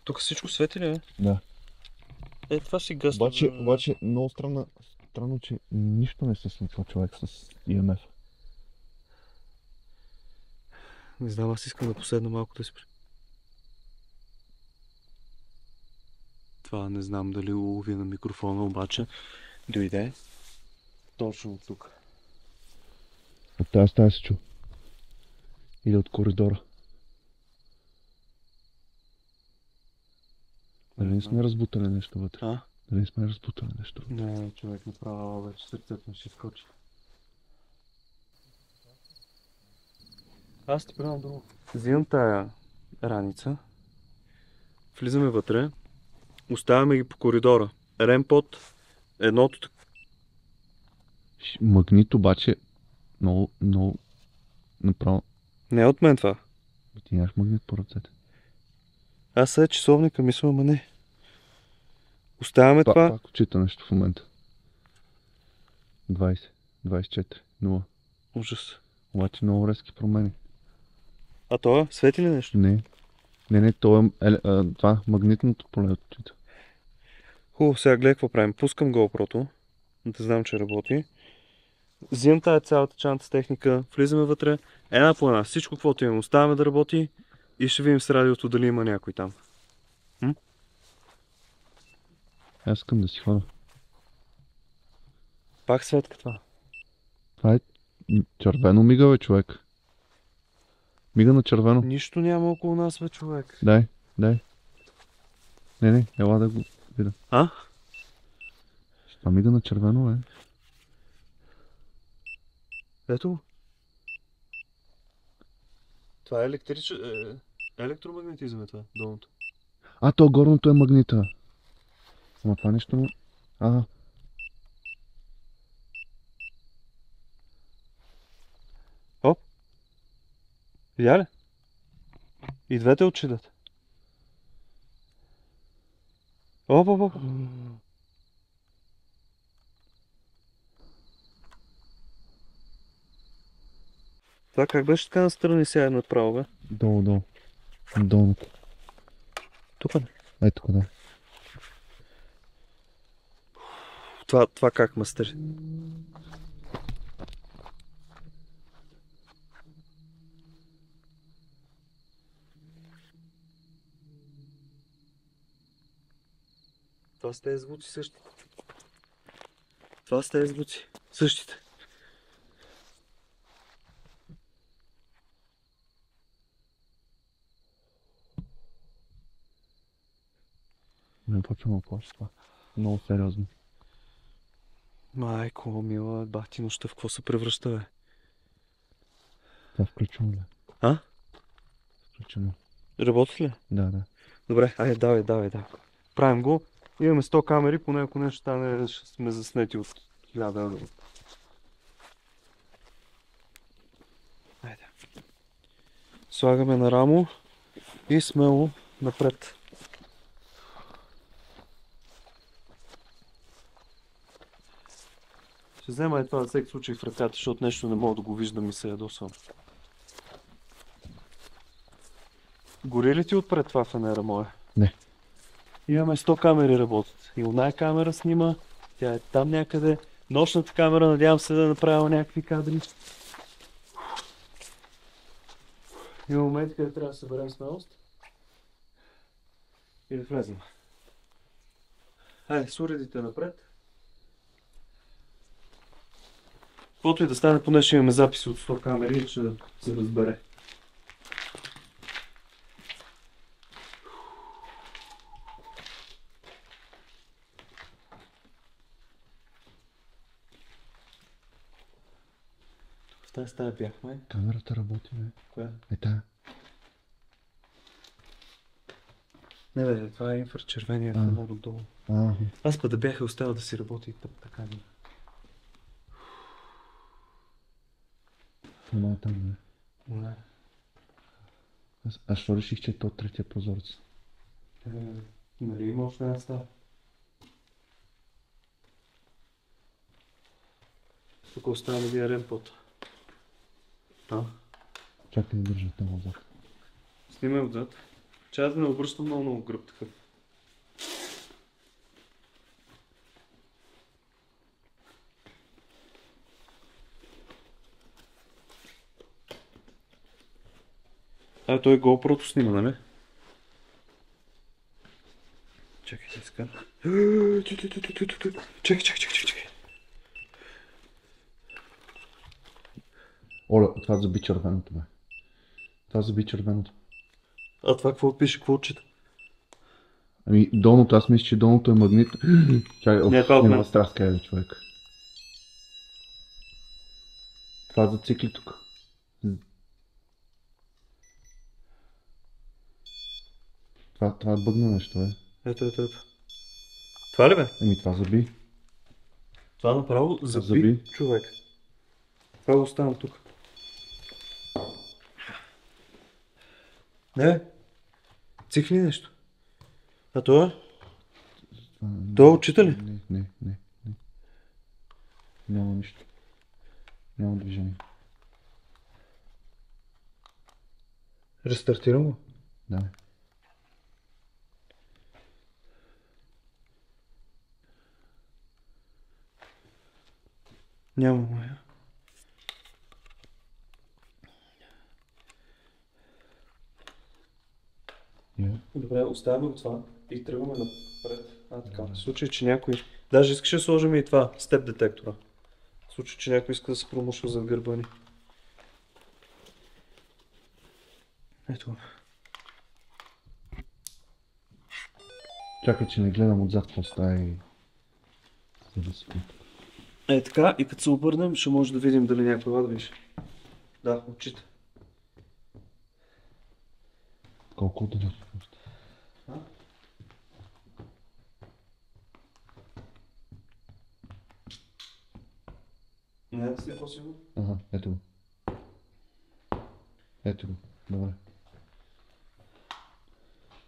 Тук всичко свети ли, е? Да. Е, това си гъсто. Обаче, обаче, много странно, странно, че нищо не се случва човек с EMF. Не знам, аз искам да поседна малко да спри. Това не знам дали улови на микрофона, обаче дойде точно от тук. От тази стая се чу. Или от коридора. Дали не сме разбутали нещо вътре? А? Дали не сме разбутали нещо? Не, човек направо вече сърцето ми ще скочи. Аз ти правя друго. Взимам тая раница, влизаме вътре, оставяме ги по коридора. Ремпот, едното Магнит обаче много, много направо. Не е от мен това. Ти нямаш магнит по ръцете. Аз сега часовника мисля, ама не. Оставяме Па, това. пак отчита нещо в момента. 20, 24, 0. Ужас. Обаче много резки промени. А това, свети ли нещо? Не. Не, не, то е, еле- а, това, магнитното поле отчита. Хубаво, сега гледай какво правим. Пускам GoPro-то, да знам, че работи. Взимам тази цялата чанта с техника, влизаме вътре, една по една, всичко каквото имаме, оставяме да работи и ще видим с радиото дали има някой там. Аз искам да си ходя. Пак светка това. Това е червено мига, бе, човек. Мига на червено. Нищо няма около нас, бе, човек. Дай, дай. Не, не, ела да го видя. А? Това мига на червено, е. Ето. Това е електрич... Е, електромагнетизъм е това, долното. А, то горното е магнита. Ама това нещо не... А, Видя ли? И двете отчитат. Оп, оп, оп. Това как беше така настрани сега е направо, бе? долу, долу. Долното. Тук не. Ето тук, да. Това, това как мастери? Това с тези звуци същите. Това с тези звуци. Същите. Не почвам да плача това. Много сериозно. Майко, мила, бахти нощта в какво се превръща, бе? Това включвам ли? А? Включвам. Работи ли? Да, да. Добре, айде, давай, давай, давай. Правим го. Имаме 100 камери, поне ако нещо стане, ще сме заснети от 1000 евро. Айде. Слагаме на рамо и смело напред. Ще взема и това за всеки случай в ръката, защото нещо не мога да го виждам и се ядосвам. Гори ли ти отпред това фенера моя? Не. Имаме 100 камери работят. И една камера снима, тя е там някъде. Нощната камера, надявам се да направя някакви кадри. Има моменти, където трябва да съберем смелост. И да влезем. Айде, с уредите напред. Каквото и да стане, поне ще имаме записи от 100 камери и ще се разбере. Тази стая бяхме. Камерата работи, бе. Коя? Е тая. Не бе, това е инфрачервения, А. много долу. А, Аз па да бяха оставил да си работи тъп, така ми. това е там, бе. Не. Аз, аз що реших, че е то третия прозорец? Е, Нали има още една стая? Тук остава новия ремпот. А? Чакай да държа там отзад. Снимай отзад. Чай да не обръщам много много гръб такъв. А, той GoPro-то снима, нали? Чакай, се изкара. *gasps* Чакай, чакай, чакай, чакай. Оля, това заби червеното, бе. Това заби червеното. А това какво пише, какво чета? Ами, долното, аз мисля, че долното е магнит. *clears throat* Чакай, оф, Не, това няма страст, къде човек. Това зацикли тук. Това, това бъгна нещо, е. Ето, ето, ето. Това ли бе? Еми, това заби. Това направо заби, Заби. човек. Това го оставям тук. Не, цикли нещо. А това? Това... То отчита ли? Не, не, не, не. Няма нищо. Няма движение. Рестартирам го. Да. Няма моя. Я. Добре, оставяме го това и тръгваме напред. А, така. В случай, че някой... Даже искаш да сложим и това, степ детектора. В случай, че някой иска да се промушва зад гърба ни. Ето. Чакай, че не гледам отзад какво става и... Да. Е така, и като се обърнем, ще може да видим дали някой лад виж. Да, отчита. Колко отдалеч още? Не, да си. Ага, ето го. Ето го. Добре.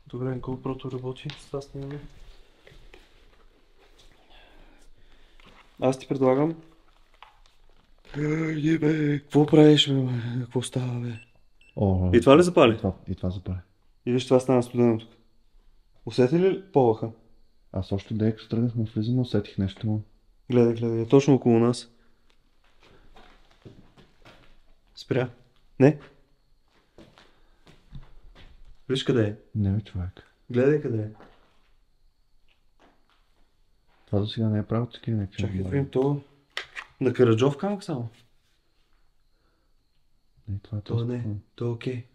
Добре, GoPro-то работи, с това снимаме. Аз ти предлагам. Ей, бе, какво правиш, бе, бе? Какво става, бе? О, И това ли запали? И това, и това запали. И виж, това стана студено тук. Усети ли полаха? Аз още дек тръгнахме влизаме, усетих нещо. но- Гледай, гледай, е точно около нас. Спря. Не. Виж къде е. Не бе, човек. Гледай къде е. Това до сега не е правило такива някакви. Чакай да видим то. На Караджов камък само. Не, това е То този. не. То е окей.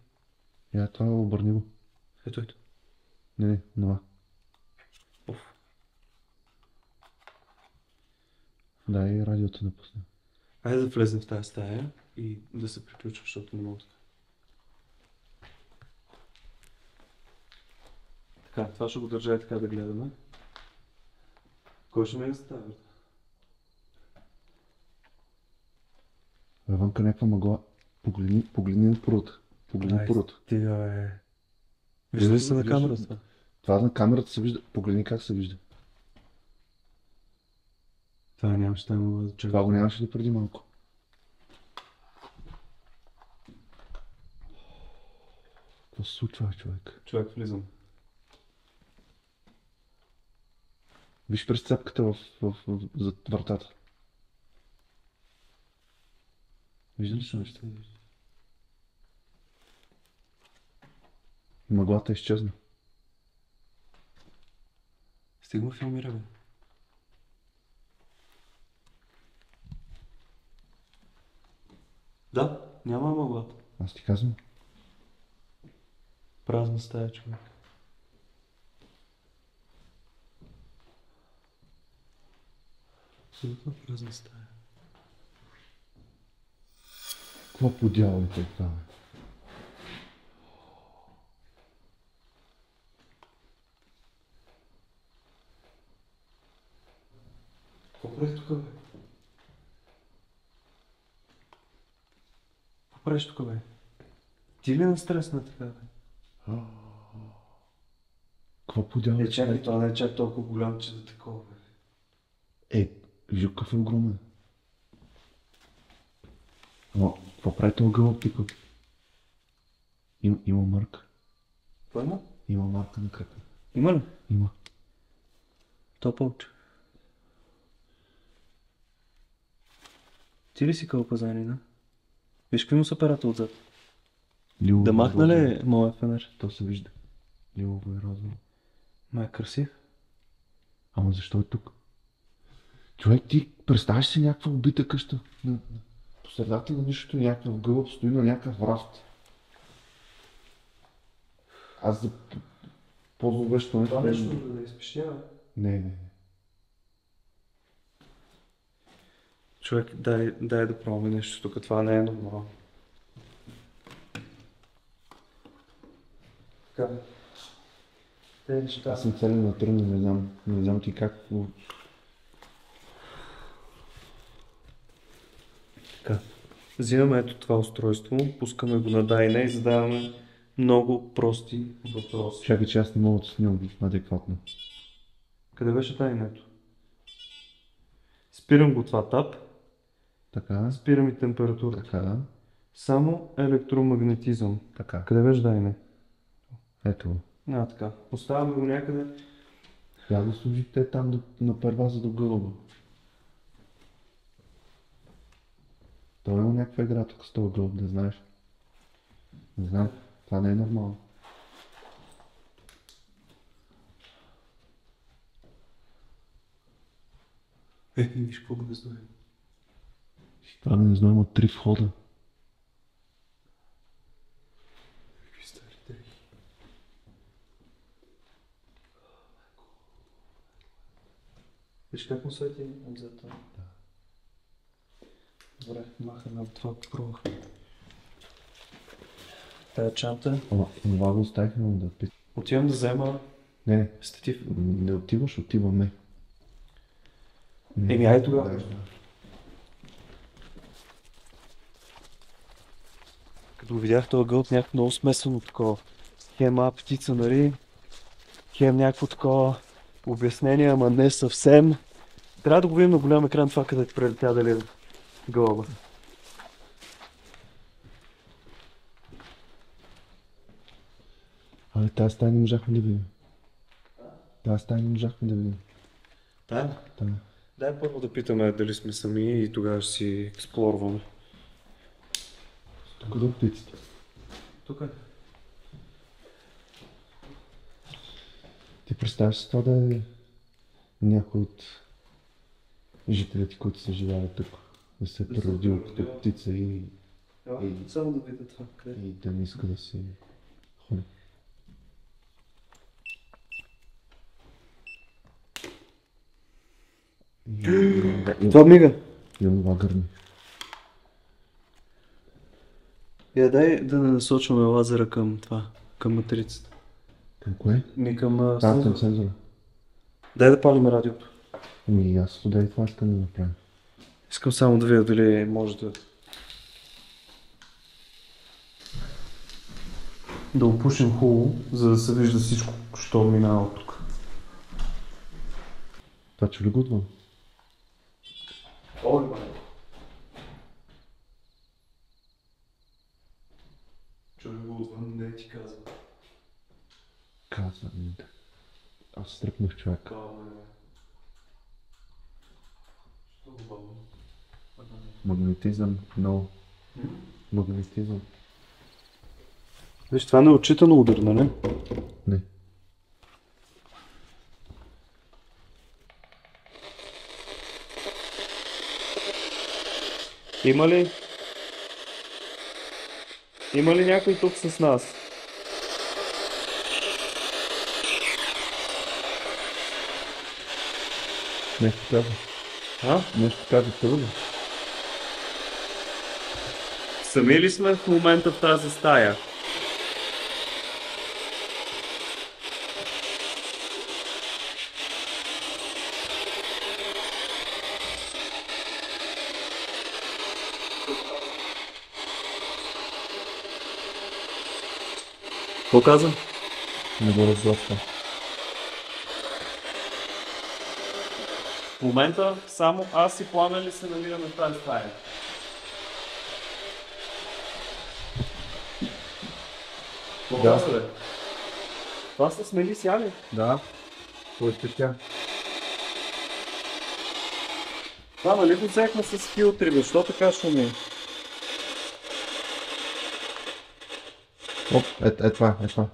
Я, това обърни го. Ето, ето. Не, не, това. Уф. Да, и радиото да пусне. Айде да влезем в тази стая и да се приключва, защото не мога така. Това ще го държа и така да гледаме. Кой ще ме? Бе, вънка някаква мъгла. Погледни, погледни на прута. Погледни Ай, прута. Стига, бе. Вижда ли се на Вижда- камерата? Това на камерата се вижда. Погледни как се вижда. Това нямаше чакам. Това го нямаше ли преди малко? Какво се случва, човек? Човек, влизам. Виж през цепката в, в, в, зад вратата. Вижда ли нещо? Мъглата изчезна. Стигма филмира, бе. Да, няма мъглата. Аз ти казвам. Празна стая, човек. Абсолютно празна стая. Какво по дяволите е бе? Какво правиш тук, бе? Какво правиш тук, бе? Ти ли на стресна така, бе? Какво по Е, чакай, това не е чак толкова голям, че да такова, бе. Е, виж какъв е огромен. Ама, какво прави този гълъб тук? Има, има марка. Това има? Има марка на крака. Има ли? Има. То повече. Ти ли си кълпазанина? Виж какви му са перата отзад. Лилово Да махна ли моя фенер? То се вижда. Лилово и розово. Ма е красив. Ама защо е тук? Човек, ти представяш си някаква убита къща? На, на, по средата на нищото някакъв гълъб стои на някакъв рафт. Аз за п- по-зловещо нещо... не- да изпишнява. Не, не, не. Човек, дай, дай да пробваме нещо тук. Това не е нормално. Така. Те неща. Аз съм целен на тръгна, не знам. Не знам ти как... Така. Взимаме ето това устройство, пускаме го на Дайна и задаваме много прости въпроси. Чакай, че аз не мога да снимам адекватно. Къде беше Дайнето? Спирам го това тап, Така, спирам и температурата. така, Само електромагнетизъм. така. Къде беше Дайне? Ето го. А, така. Поставяме го някъде. Я да служите там до, на първа за до гълъба. Той има някаква игра тук с този гълъб, да знаеш. Не знам, това не е нормално. Е, виж какво гнездо е. Това гнездо има три входа. Виж как му свети отзад там. Добре, махаме от това пробвах. Тая чанта. Ама, това го оставихме да пи. Отивам да взема Не, не, статив. не отиваш, отиваме. Еми, айде тогава. Като видях този гълб, някакво много смесено такова. Хем птица, нали? Хем някакво такова обяснение, ама не съвсем. Трябва да го видим на голям екран това, къде ти прелетя дали е гълба. Абе, тази стая не можахме да видим. Тази стая не можахме да видим. Да? Да. Дай първо да питаме дали сме сами и тогава ще си експлорваме. Тук до птиците. Тук е. Ти представяш си това да е някой от жителите, които са живяли тук, да се е се природил като птица и, Ела, само да видя това. Къде? и да не иска да си ходи. И, и, Това мига. и онова гърми. Я дай да не насочваме лазера към това, към матрицата. Към кое? Ми към... а, към сензора. Дай да палим радиото. Ами аз туда и това искам да направя. Искам само да видя дали може да... Да опушим хубаво, за да се вижда всичко, що минава от тук. Това чу ли го отвън? Ой. Чуй го отвън, не ти казвам. Каза ми да. Аз стръпнах човек. Каме. Що го бавам? Магнетизъм. Магнетизъм. Виж, това не е отчитано удар, нали? Не. Има ли? Има ли някой тук с нас? Нещо каза. А? Нещо каза първо. Сами ли сме в момента в тази стая? Какво каза? Не го разбрах. Момента само аз и Пламен ли се намираме в тази стая? Да. бе? Това са смели сяли. Да. Кой сте тя? Това нали го взехме с филтри, бе? Що така шуми? Оп, е, е това, е това.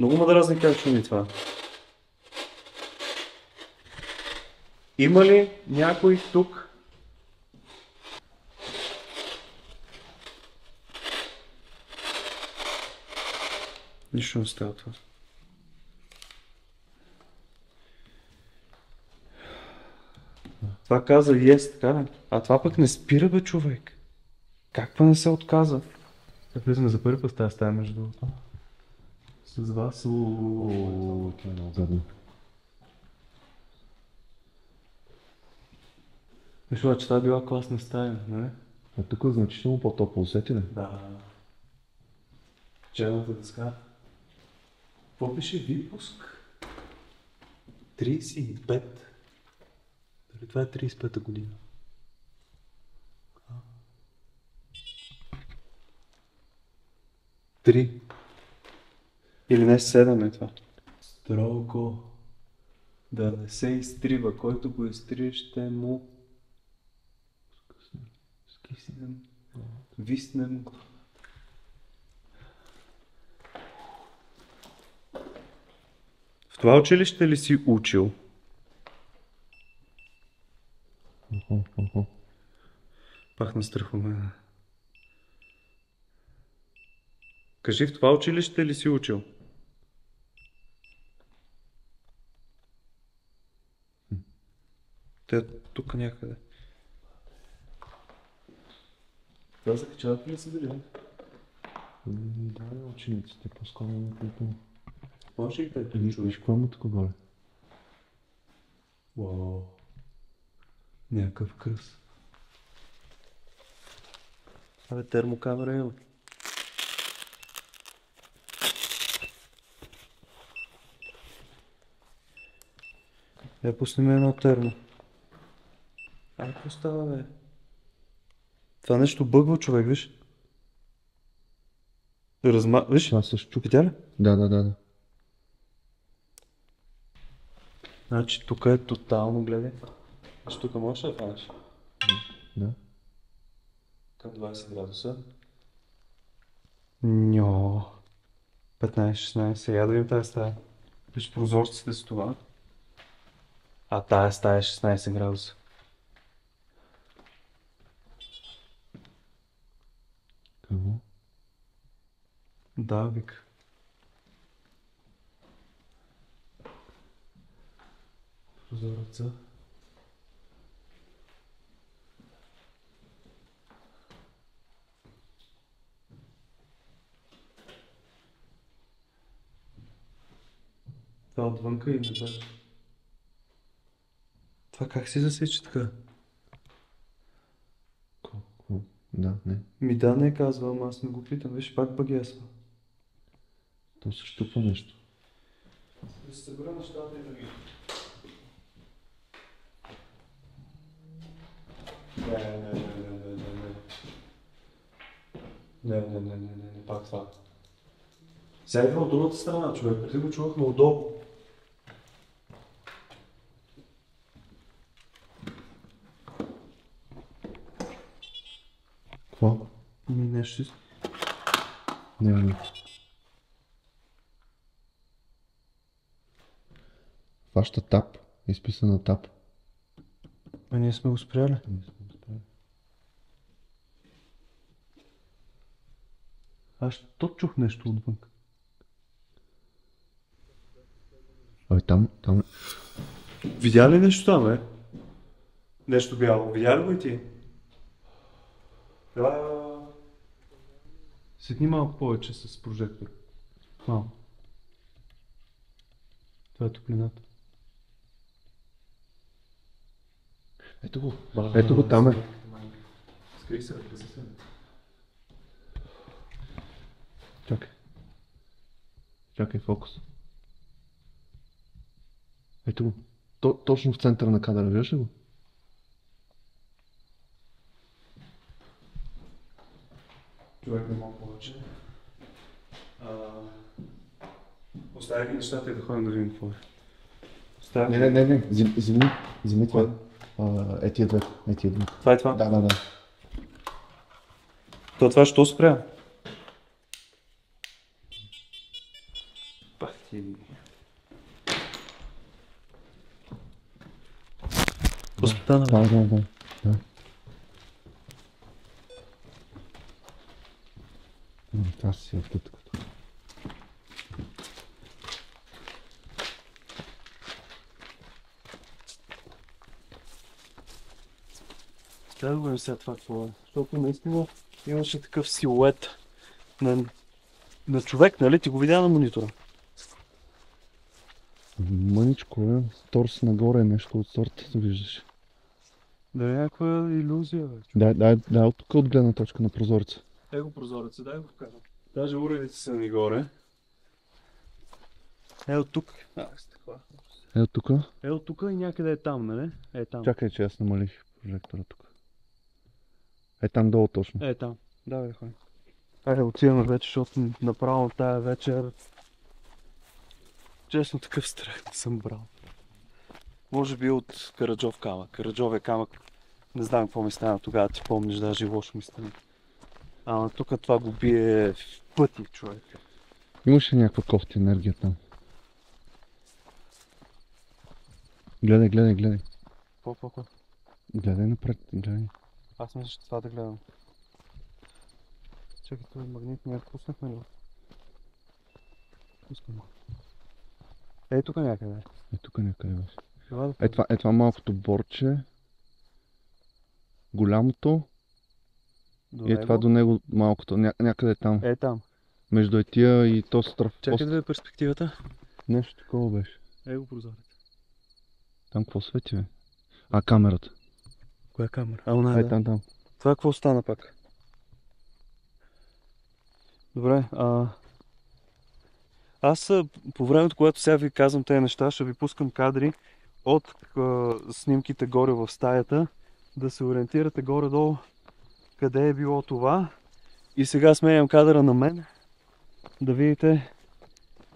Много ме дразни как шуми това. Има ли някой тук? Нищо не става това. Това каза yes, така ли? А това пък не спира бе човек. Как па не се отказа? Влизаме за първи път в тази стая, между другото. С вас. О, това е много гадно. Виж, че това е била класна стая, не? А тук е значително по-топло, усети ли? Да. Челната дъска. Какво пише випуск? 35. Дали това е 35-та година? Три. Или не 7 е това? Строго. Да не се изтрива. Който го изтрие, ще му... Скиснем. Виснем. В това училище ли си учил? Пак настрахваме. Кажи, в това училище ли си учил? Те тук някъде. Това закачават ли са били? М, Да, бе, учениците, по-скоро на които... Може ли да е Виж, виж, какво има тук горе? Вау. Някакъв кръс. Абе, термокамера има. Я пусни ми едно термо. А, какво става, бе? Това нещо бъгва човек, виж? Разма... Виж? Това също чук. Видя ли? Да, да, да, да. Значи тук е тотално, гледай. Виж, тук можеш да фанеш. Да. Към 20 градуса. Ньо. 15-16. Я да видим тази стая. Виж прозорците с това. А тая стая е 16 градуса. Какво? Да, вика. Прозореца. Това отвънка и навън. Това как си засича така? Какво? Да, не. Ми да, не казвам, аз не го питам. Виж, пак багесва. То се щупва нещо. Да се събера нещата и да ги... Не, не, не, не, не, не, не. Не, не, не, не, не, не, пак това. Сега идва от другата страна, човек. Преди го чувахме отдолу. Какво? Си... Не, не. Вашата тап. е Изписана тап. А ние сме го спряли. Не съм успял. Аз то чух нещо отвън. Абе, там, там... Видя ли нещо там, бе? Нещо бяло. Видя ли го и ти? Да. Светни малко повече с прожектор. Малко. Това е топлината. Ето го. Ето го там е. Скрих се, да се Чакай. Чакай, фокус. Ето го. То, точно в центъра на кадъра, виждаш ли го? Човек не малко повече. Оставя ги нещата и да ходим да видим какво е. Оставя Не, не, не, не. Зим, зими, зими това. А, е тия две. Е тия две. Това е това. Да, да, да. То това що спря? Пах ти. Стана? Да, да, да. Това си е тук. Да, да видим сега това какво е. Защото наистина имаше такъв силует на, на човек, нали? Ти го видя на монитора. Мъничко е. Торс нагоре е нещо от сорта, виждаш. Да е някаква иллюзия, бе. Да, да, да, от тук от гледна точка на прозореца. Его прозореца, дай го вкарам. Даже уредите са ми горе. Е от тук. А. Е от тук. Е от тук и някъде е там, нали? Е там. Чакай, че аз намалих прожектора тук. Е там долу точно. Е там. Давай, хай. Айде, отиваме вече, защото направо тая вечер... Честно, такъв страх не съм брал. Може би от Караджов камък. Караджовия камък. Не знам какво ми стана тогава, ти помниш, даже и лошо ми стана. Ама тук това го бие в пъти, човек. Имаше някаква кофти енергия там. Гледай, гледай, гледай. Какво, какво? Гледай напред, гледай. Аз мисля, че това да гледам. Чакай, този магнит не пуснахме ли? го? Пускаме. го. Ей, тук някъде. Е тук някъде беше. Е това, е това малкото борче. Голямото. До И е това до него малкото. Ня, някъде там. Е, там. Между етия и то страв. Чакай да видя перспективата. Нещо такова беше. Е, го прозорец. Там какво свети, бе? А, камерата. Коя камера? А, она, Е, да. там, там. Това какво стана пак? Добре, а... Аз по времето, когато сега ви казвам тези неща, ще ви пускам кадри от а, снимките горе в стаята, да се ориентирате горе-долу къде е било това. И сега сменям кадъра на мен, да видите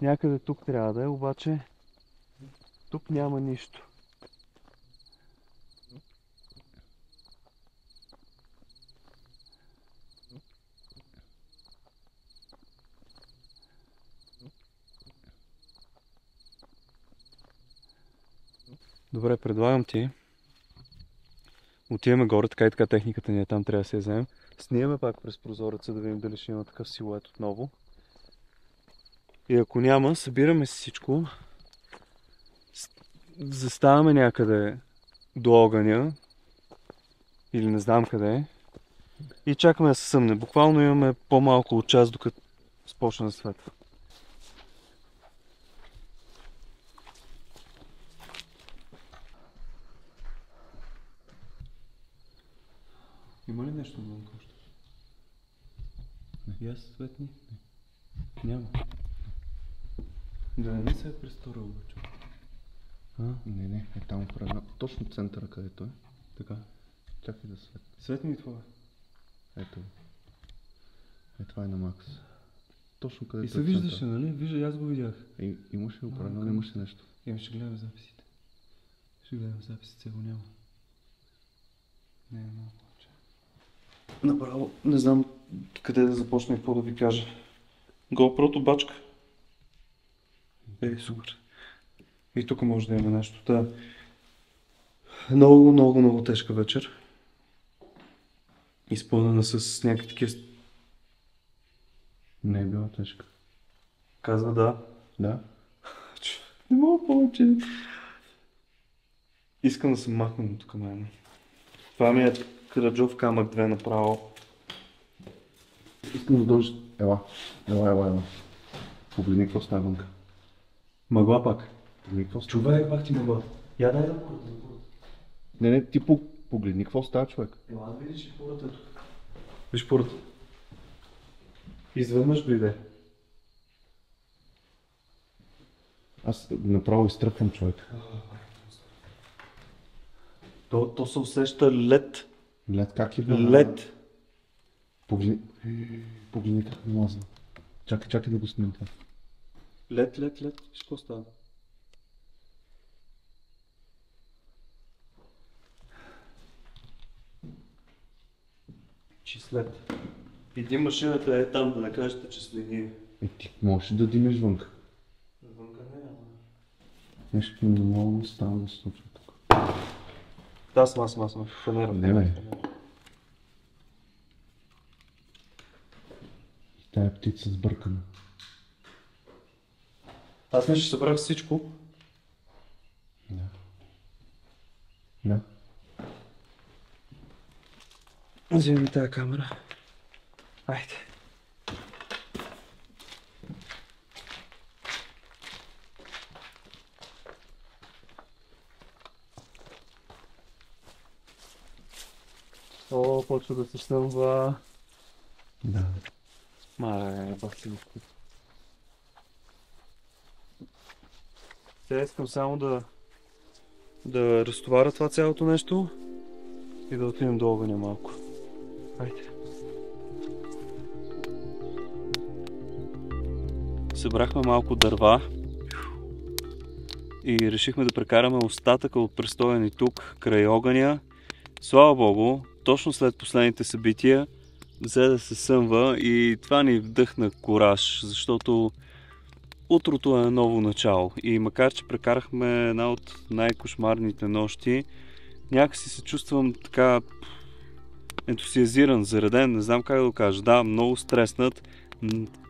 някъде тук трябва да е, обаче тук няма нищо. Добре, предлагам ти. Отиваме горе, така и така техниката ни е там, трябва да се я вземем. Снимаме пак през прозореца да видим дали ще има такъв силует отново. И ако няма, събираме си всичко. Заставаме някъде до огъня. Или не знам къде е. И чакаме да се съмне. Буквално имаме по-малко от час, докато започне да светва. Има ли нещо навън още? И аз светни? Не. Няма. Да не се е престорил обаче. А? Не, не, е там в. Точно центъра, където е. Така. Чакай да свет. Светни ми това. Ето. Е, това е на Макс. Точно където И е се в виждаше, нали? Вижда, и аз го видях. И, имаше го А, правилно, как? имаше нещо. Еми ще гледам записите. Ще гледам записите, го няма. Не, не, малко повече. Направо, не знам къде да започна и какво да ви кажа. GoPro-то бачка. Ей, супер. И тук може да има нещо. Та... Много, много, много тежка вечер. Изпълнена с някакви такива... Не е била тежка. Казва да. Да? *laughs* Не мога повече. Искам да се махна от тук мен. Това ми е Караджов камък 2 направо. Искам да дойдеш Ела, ела, ела, ела. Погледни какво става вънка. Мъгла пак. Погледни какво става. Човек, пак ти мъгла. Я дай да му Не, не, ти по... погледни какво става, човек. Ела да видиш ли пората тук. Виж пората. Изведнъж дойде. Аз направо изтръпвам човек. То, то се усеща лед. Лед как е бил? Лед. Погледни. Погледни как мазна. Чакай, чакай да го снимам това. Лед, лед, лед. Какво става. Чист лед. Иди машината е там да накажете, че сме ние. Е, ти можеш да димеш вънка. Вънка не е. Нещо много се случва тук. Да, съм, аз съм, аз съм. Фанера. Не, бе. И тая птица сбъркана. Аз мисля, че събрах всичко. Да. Да. Вземи тази камера. Айде. О, почва да се съмва. Да. Мале, бахли. Сега искам само да да разтоваря това цялото нещо и да отидем до огъня малко. Хайде. Събрахме малко дърва и решихме да прекараме остатъка от престоя ни тук, край огъня. Слава Богу, точно след последните събития взе да се съмва и това ни вдъхна кораж, защото утрото е ново начало и макар, че прекарахме една от най-кошмарните нощи, някакси се чувствам така ентусиазиран, зареден, не знам как да го кажа. Да, много стреснат,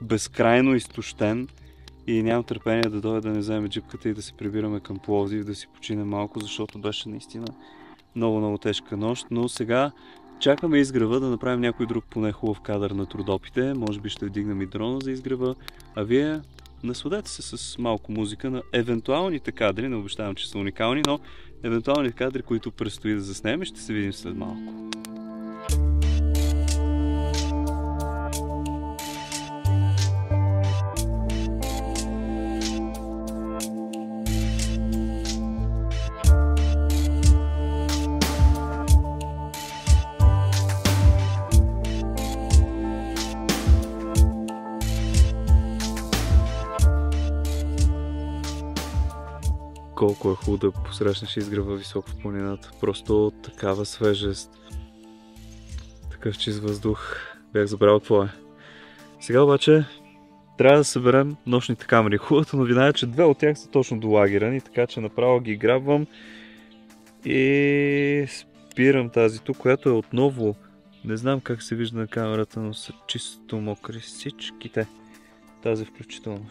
безкрайно изтощен и нямам търпение да дойда да не вземе джипката и да се прибираме към Пловдив, да си починем малко, защото беше наистина много, много тежка нощ. Но сега чакаме изгрева да направим някой друг поне хубав кадър на трудопите. Може би ще вдигнем и дрона за изгрева. А вие насладете се с малко музика на евентуалните кадри. Не обещавам, че са уникални, но евентуалните кадри, които предстои да заснеме, ще се видим след малко. Колко е хубаво да посрещнеш изгрева високо в планината. Просто такава свежест, такъв чист въздух. Бях забрал какво е. Сега обаче трябва да съберем нощните камери. Хубавата новина е, че две от тях са точно долагирани, така че направо ги грабвам и спирам тази тук, която е отново не знам как се вижда на камерата, но са чисто мокри всичките. Тази включително.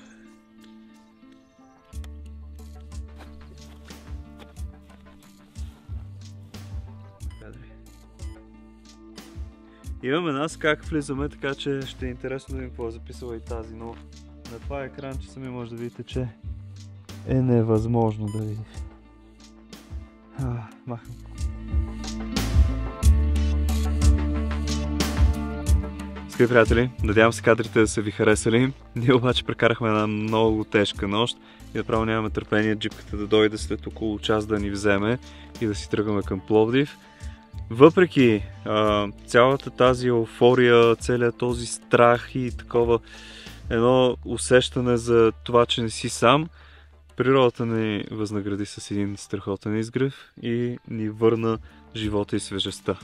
Имаме нас как влизаме, така че ще е интересно да видим какво е записала и тази, но на това екранче сами може да видите, че е невъзможно да видиш. Махам. Скъпи приятели, надявам се кадрите да са ви харесали. Ние обаче прекарахме една много тежка нощ и направо нямаме търпение джипката да дойде след около час да ни вземе и да си тръгваме към Пловдив. Въпреки а, цялата тази еуфория, целият този страх и такова едно усещане за това, че не си сам, природата ни възнагради с един страхотен изгрев и ни върна живота и свежестта.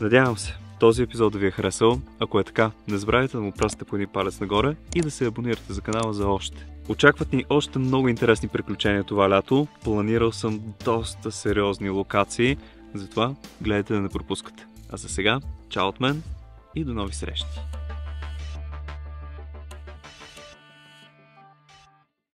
Надявам се, този епизод да ви е харесал. Ако е така, не забравяйте да му прасите по един палец нагоре и да се абонирате за канала за още. Очакват ни още много интересни приключения това лято. Планирал съм доста сериозни локации, затова гледайте да не пропускате. А за сега, чао от мен и до нови срещи!